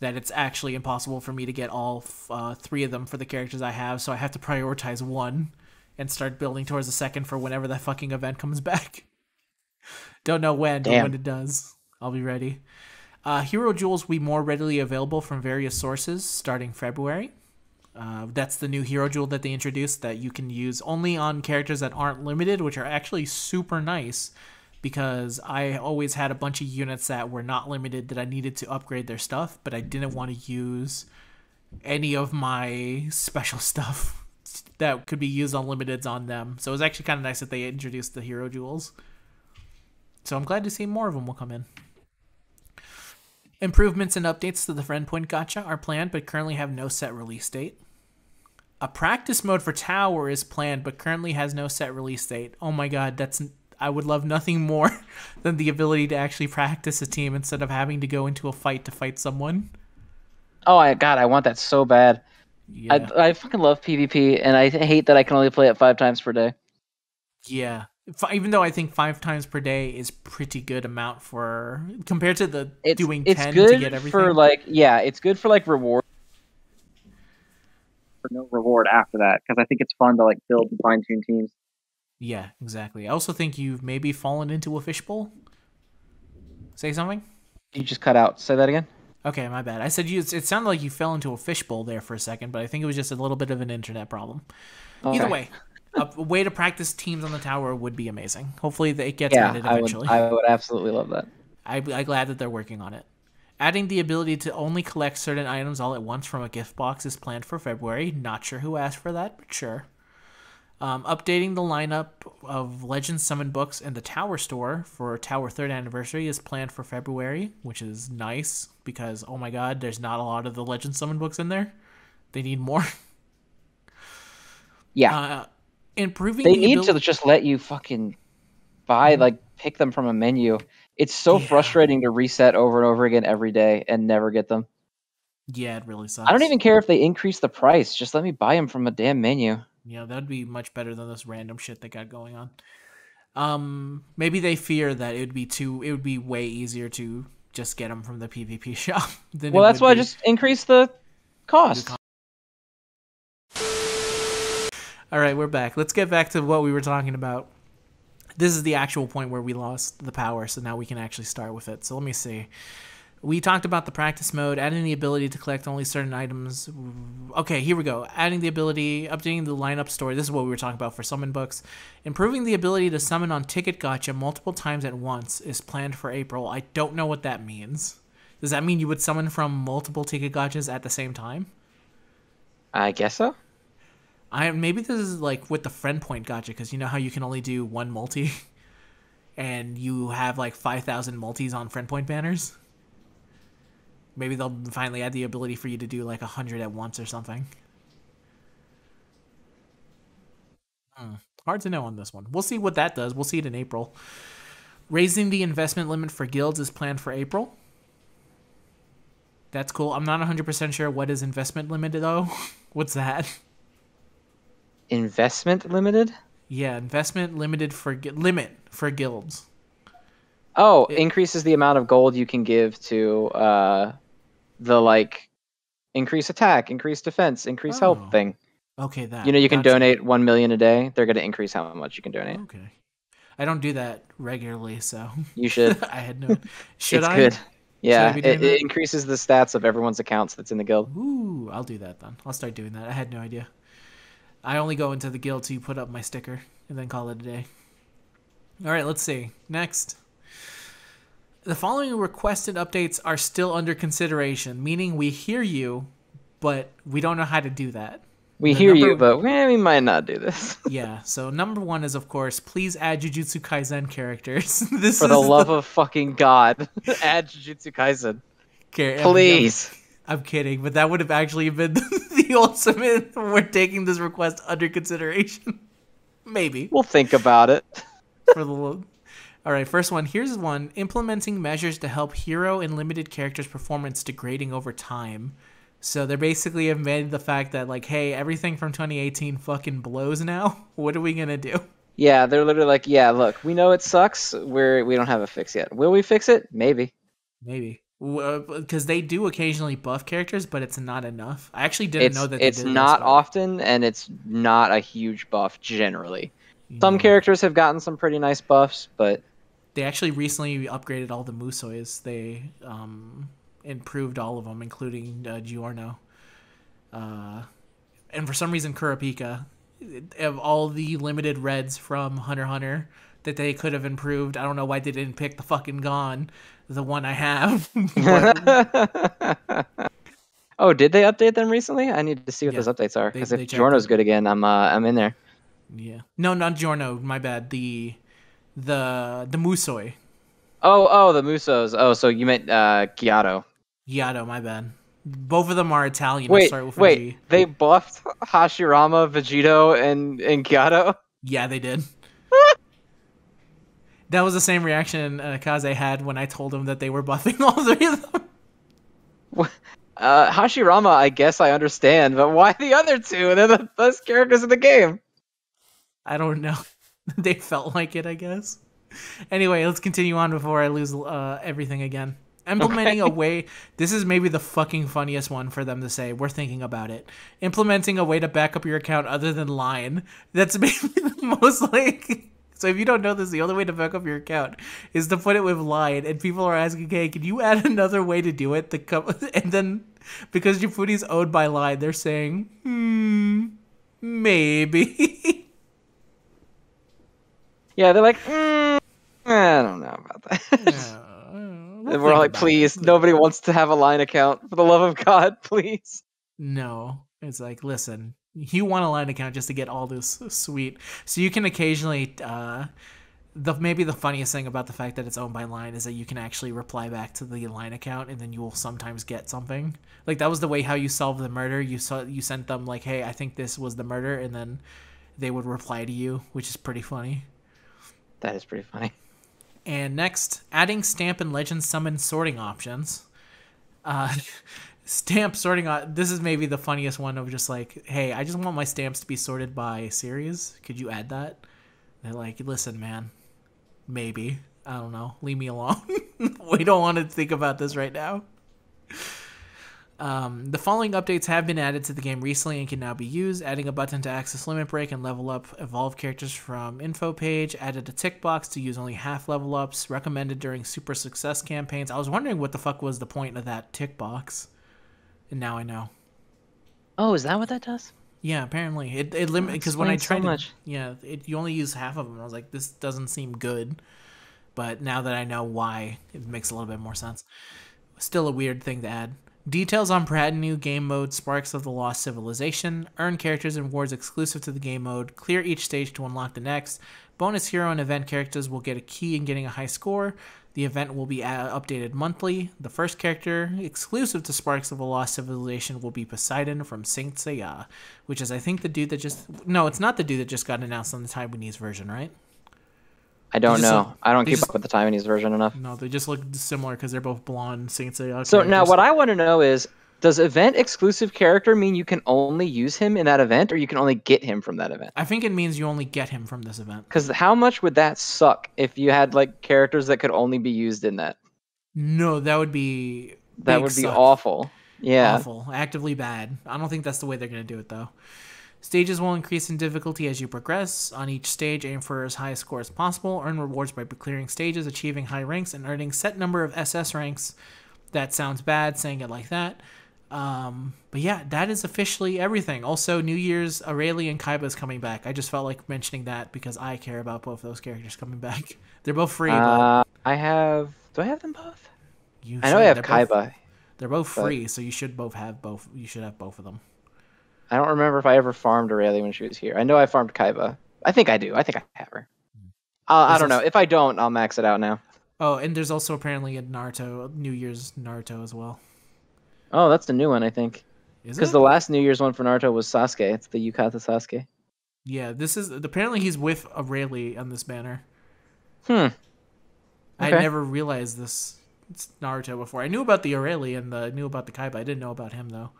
that it's actually impossible for me to get all uh, three of them for the characters I have. So I have to prioritize one and start building towards the second for whenever that fucking event comes [laughs] back. Don't know when, but when it does, I'll be ready. Uh, Hero Jewels will be more readily available from various sources starting February. Uh, that's the new hero jewel that they introduced that you can use only on characters that aren't limited, which are actually super nice because I always had a bunch of units that were not limited that I needed to upgrade their stuff, but I didn't want to use any of my special [laughs] stuff that could be used on limiteds on them. So it was actually kind of nice that they introduced the hero jewels. So I'm glad to see more of them will come in. Improvements and updates to the Friend Point Gacha are planned but currently have no set release date. A practice mode for Tower is planned but currently has no set release date. Oh my god, that's I would love nothing more [laughs] than the ability to actually practice a team instead of having to go into a fight to fight someone. Oh my god, I want that so bad. Yeah. I I fucking love PvP and I hate that I can only play it 5 times per day. Yeah even though I think five times per day is pretty good amount for compared to the it's, doing it's ten good to get everything. For like, yeah, it's good for like reward. For no reward after that, because I think it's fun to like build and fine tune teams. Yeah, exactly. I also think you've maybe fallen into a fishbowl. Say something. You just cut out. Say that again. Okay, my bad. I said you. It sounded like you fell into a fishbowl there for a second, but I think it was just a little bit of an internet problem. Okay. Either way, a way to practice teams on the tower would be amazing. Hopefully, it gets yeah, added eventually. I would, I would absolutely love that. I, I'm glad that they're working on it. Adding the ability to only collect certain items all at once from a gift box is planned for February. Not sure who asked for that, but sure. Um, updating the lineup of Legend Summon books in the Tower store for Tower 3rd Anniversary is planned for February, which is nice because, oh my god, there's not a lot of the Legend Summon books in there. They need more. Yeah. Uh, improving they the need to just let you fucking buy mm-hmm. like pick them from a menu it's so yeah. frustrating to reset over and over again every day and never get them Yeah, it really sucks. I don't even care if they increase the price. Just let me buy them from a damn menu. Yeah, that'd be much better than this random shit they got going on. Um, maybe they fear that it would be too. It would be way easier to just get them from the PvP [laughs] shop. Than Well, that's why I just increase the cost. All right, we're back. Let's get back to what we were talking about. This is the actual point where we lost the power, so now we can actually start with it. So let me see. We talked about the practice mode, adding the ability to collect only certain items. Okay, here we go. Adding the ability, updating the lineup story. This is what we were talking about for summon books. Improving the ability to summon on Ticket Gacha multiple times at once is planned for April. I don't know what that means. Does that mean you would summon from multiple Ticket Gachas at the same time? I guess so. I maybe this is like with the friend point gacha because you know how you can only do one multi, [laughs] and you have like five thousand multis on friend point banners. Maybe they'll finally add the ability for you to do like a hundred at once or something. Hmm. Hard to know on this one. We'll see what that does. We'll see it in April. Raising the investment limit for guilds is planned for April. That's cool. I'm not 100% sure what is investment limit though. [laughs] What's that? Investment limited. Yeah, investment limited for limit for guilds. Oh, It- increases the amount of gold you can give to uh, the like increase attack, increase defense, increase Oh, health thing. Okay, that. You know, you can donate one million a day. They're gonna increase how much you can donate. Okay. I don't do that regularly, so You should. [laughs] I had no. [laughs] Should it's I? good. Yeah, it, it increases the stats of everyone's accounts that's in the guild. Ooh, I'll do that then. I'll start doing that. I had no idea. I only go into the guild to put up my sticker and then call it a day. All right, let's see. Next. The following requested updates are still under consideration, meaning we hear you, but we don't know how to do that. We The hear you, but eh, we might not do this. [laughs] Yeah, so number one is, of course, please add Jujutsu Kaisen characters. [laughs] this For the love of fucking God, [laughs] add Jujutsu Kaisen, Care- please. I'm kidding, but that would have actually been the ultimate. We're taking this request under consideration. Maybe We'll think about it. for the. All right, first one. Here's one: implementing measures to help hero and limited characters' performance degrading over time. So they're basically admitting the fact that like, hey, everything from 2018 fucking blows now. [laughs] What are we gonna do? Yeah, they're literally like, yeah, look, we know it sucks. We're we don't have a fix yet. Will we fix it? Maybe. Maybe uh, because they do occasionally buff characters, but it's not enough. I actually didn't It's know that. They it's did not often, and it's not a huge buff generally. Some characters have gotten some pretty nice buffs, but They actually recently upgraded all the Musois. They um, improved all of them, including uh, Giorno. Uh, and for some reason, Kurapika, of all the limited reds from Hunter Hunter that they could have improved, I don't know why they didn't pick the fucking Gon, the one I have. [laughs] But, [laughs] oh, did they update them recently? I need to see what Yeah, those updates are. Because if Giorno's good again, I'm uh, I'm in there. yeah, no, not Giorno. My bad. The the the Musoi. Oh, oh, the Musos. Oh, so you meant uh, Giotto. Yato, my bad. Both of them are Italian. Wait, start with wait. G. They buffed Hashirama, Vegito, and and Giotto. Yeah, they did. [laughs] that was the same reaction uh, Kaze had when I told him that they were buffing [laughs] all three of them. Uh, Hashirama, I guess I understand, but why the other two? They're the best characters in the game. I don't know. [laughs] they felt like it, I guess. Anyway, let's continue on before I lose uh, everything again. Implementing a way. This is maybe the fucking funniest one for them to say. We're thinking about it. Implementing a way to back up your account other than line. That's [laughs] maybe the most like. So if you don't know this, the only way to back up your account is to put it with line. And people are asking, "Hey, can you add [laughs] another way to do it?" The co- and then because Jifuni's owned by line, they're saying, "Hmm, maybe." Yeah, they're like, mm, I don't know about that. [laughs] Uh, we'll and we're like, about it. please, nobody wants to have a line account. For the love of God, [laughs] please. No, it's like, listen, you want a line account just to get all this sweet. So you can occasionally, uh, the maybe the funniest thing about the fact that it's owned by Line is that you can actually reply back to the Line account, and then you will sometimes get something. Like that was the way how you solved the murder. You saw you sent them like, hey, I think this was the murder, and then they would reply to you, which is pretty funny. That is pretty funny. And next, adding stamp and legend summon sorting options. Uh, [laughs] stamp sorting on. This is maybe the funniest one of just like, hey, I just want my stamps to be sorted by series. Could you add that? They're like, listen, man, maybe. I don't know. Leave me alone. [laughs] we don't want to think about this right now. Um, the following updates have been added to the game recently and can now be used. Adding a button to access limit break and level up evolve characters from info page. Added a tick box to use only half level ups. Recommended during super success campaigns. I was wondering what the fuck was the point of that tick box, and now I know. Oh, is that what that does? Yeah, apparently it it limit because when I so tried much. to, yeah, it, you only use half of them. I was like, this doesn't seem good, but now that I know why, it makes a little bit more sense. Still a weird thing to add. Details on brand new game mode Sparks of the Lost Civilization. Earn characters and rewards exclusive to the game mode. Clear each stage to unlock the next. Bonus hero and event characters will get a key in getting a high score. The event will be uh, updated monthly. The first character exclusive to Sparks of the Lost Civilization will be Poseidon from Saint Seiya, which is I think the dude that just no, it's not the dude that just got announced on the Taiwanese version, right? I don't know. look- I don't keep just- up with the Taiwanese version enough. No, they just look similar because they're both blonde Saint Seiya. So now, what I want to know is, does event exclusive character mean you can only use him in that event, or you can only get him from that event? I think it means you only get him from this event. Because how much would that suck if you had like characters that could only be used in that? No, that would be That would be suck. awful. Yeah. awful, actively bad. I don't think that's the way they're gonna do it though. Stages will increase in difficulty as you progress. On each stage, aim for as high a score as possible. Earn rewards by clearing stages, achieving high ranks, and earning set number of SS ranks. That sounds bad saying it like that. Um, but yeah, that is officially everything. Also, New Year's Aurelia and Kaiba is coming back. I just felt like mentioning that because I care about both those characters coming back. [laughs] They're both free. but Uh, I have. Do I have them both? you I know I have They're both- Kaiba. They're both but- free, so you should both have both. You should have both of them. I don't remember if I ever farmed Aurelia when she was here. I know I farmed Kaiba. I think I do. I think I have her. I'll, I don't know. If I don't, I'll max it out now. Oh, and there's also apparently a Naruto New Year's Naruto as well. Oh, that's the new one, I think. Is Because the last New Year's one for Naruto was Sasuke. It's the Yukata Sasuke. yeah, this is apparently he's with Aurelia on this banner. Hmm. Okay. I never realized this it's Naruto before. I knew about the Aurelia and the knew about the Kaiba. I didn't know about him though.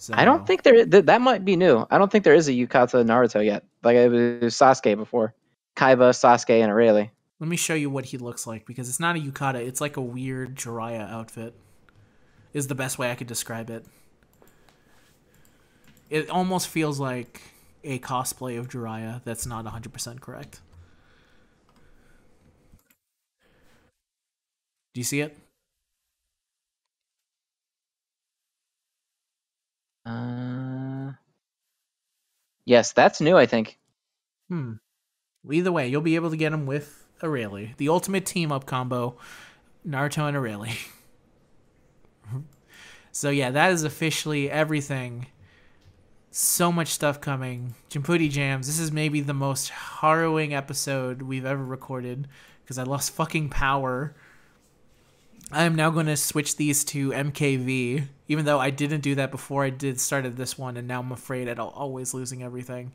So I don't think there th- that might be new. I don't think there is a Yukata Naruto yet. Like it was Sasuke before. Kaiba, Sasuke, and Aurelia. Let me show you what he looks like because it's not a yukata. It's like a weird Jiraiya outfit. Is the best way I could describe it. It almost feels like a cosplay of Jiraiya that's not 100% correct. Do you see it? Uh, yes, that's new. I think. Hmm. Either way, you'll be able to get him with Aurelia. The ultimate team up combo, Naruto and Aurelia. [laughs] so yeah, that is officially everything. So much stuff coming. Jumputi Jams. This is maybe the most harrowing episode we've ever recorded because I lost fucking power. I am now going to switch these to MKV, even though I didn't do that before I did started this one, and now I'm afraid I'd always losing everything.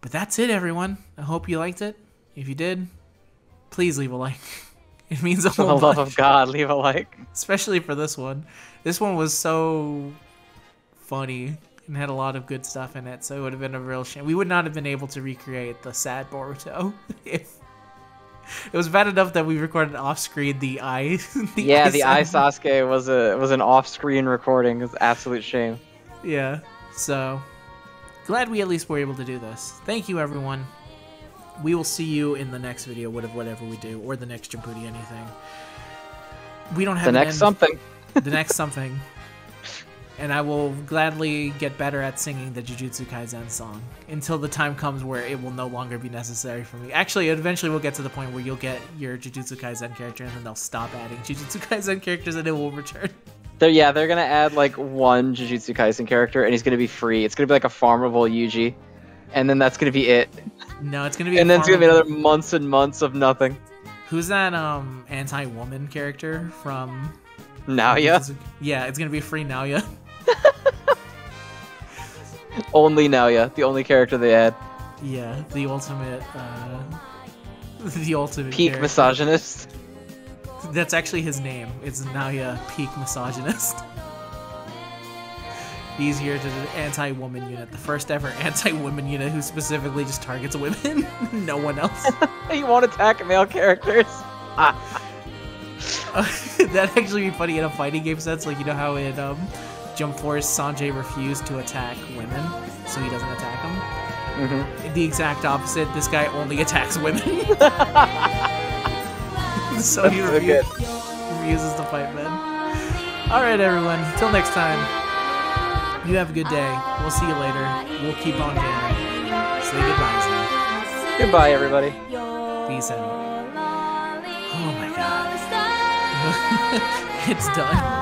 But that's it, everyone. I hope you liked it. If you did, please leave a like. [laughs] It means a For the whole love bunch, of God, leave a like. especially for this one. This one was so funny and had a lot of good stuff in it, so it would have been a real shame. We would not have been able to recreate the sad Boruto [laughs] if [laughs] it was bad enough that we recorded off screen the eye. [laughs] the yeah, the I sound. Sasuke was a was an off-screen recording. It's an absolute shame. Yeah. So glad we at least were able to do this. Thank you, everyone. We will see you in the next video, whatever whatever we do, or the next Jumputi anything. We don't have The next something. the next [laughs] something. And I will gladly get better at singing the Jujutsu Kaisen song until the time comes where it will no longer be necessary for me. Actually, eventually we'll get to the point where you'll get your Jujutsu Kaisen character and then they'll stop adding Jujutsu [laughs] Kaisen characters and it will return. They're, yeah, they're gonna add like one Jujutsu Kaisen character, and he's gonna be free. It's gonna be like a farmable Yuji, and then that's gonna be it. No, it's gonna be. And then it's gonna be another months and months of nothing. Who's that um anti-woman character from? Now, yeah, Yeah, it's gonna be free Naoya. [laughs] [laughs] only now, yeah, the only character they add. Yeah, the ultimate. uh [laughs] The ultimate Peak character. misogynist. That's actually his name. It's Naoya Peak Misogynist. [laughs] He's here to the anti-woman unit, the first ever anti-woman unit who specifically just targets women, no one else. you won't attack male characters. That'd actually be funny in a fighting game sense, like you know how in um, Jump Force Sanji refused to attack women, so he doesn't attack them. Mm-hmm. The exact opposite. This guy only attacks women, [laughs] so he so refu- refuses to fight men. All right, everyone. Until next time. You have a good day. We'll see you later. We'll keep on jamming. Say goodbye, Zane. Goodbye, everybody. Peace out. Oh my god. [laughs] it's done.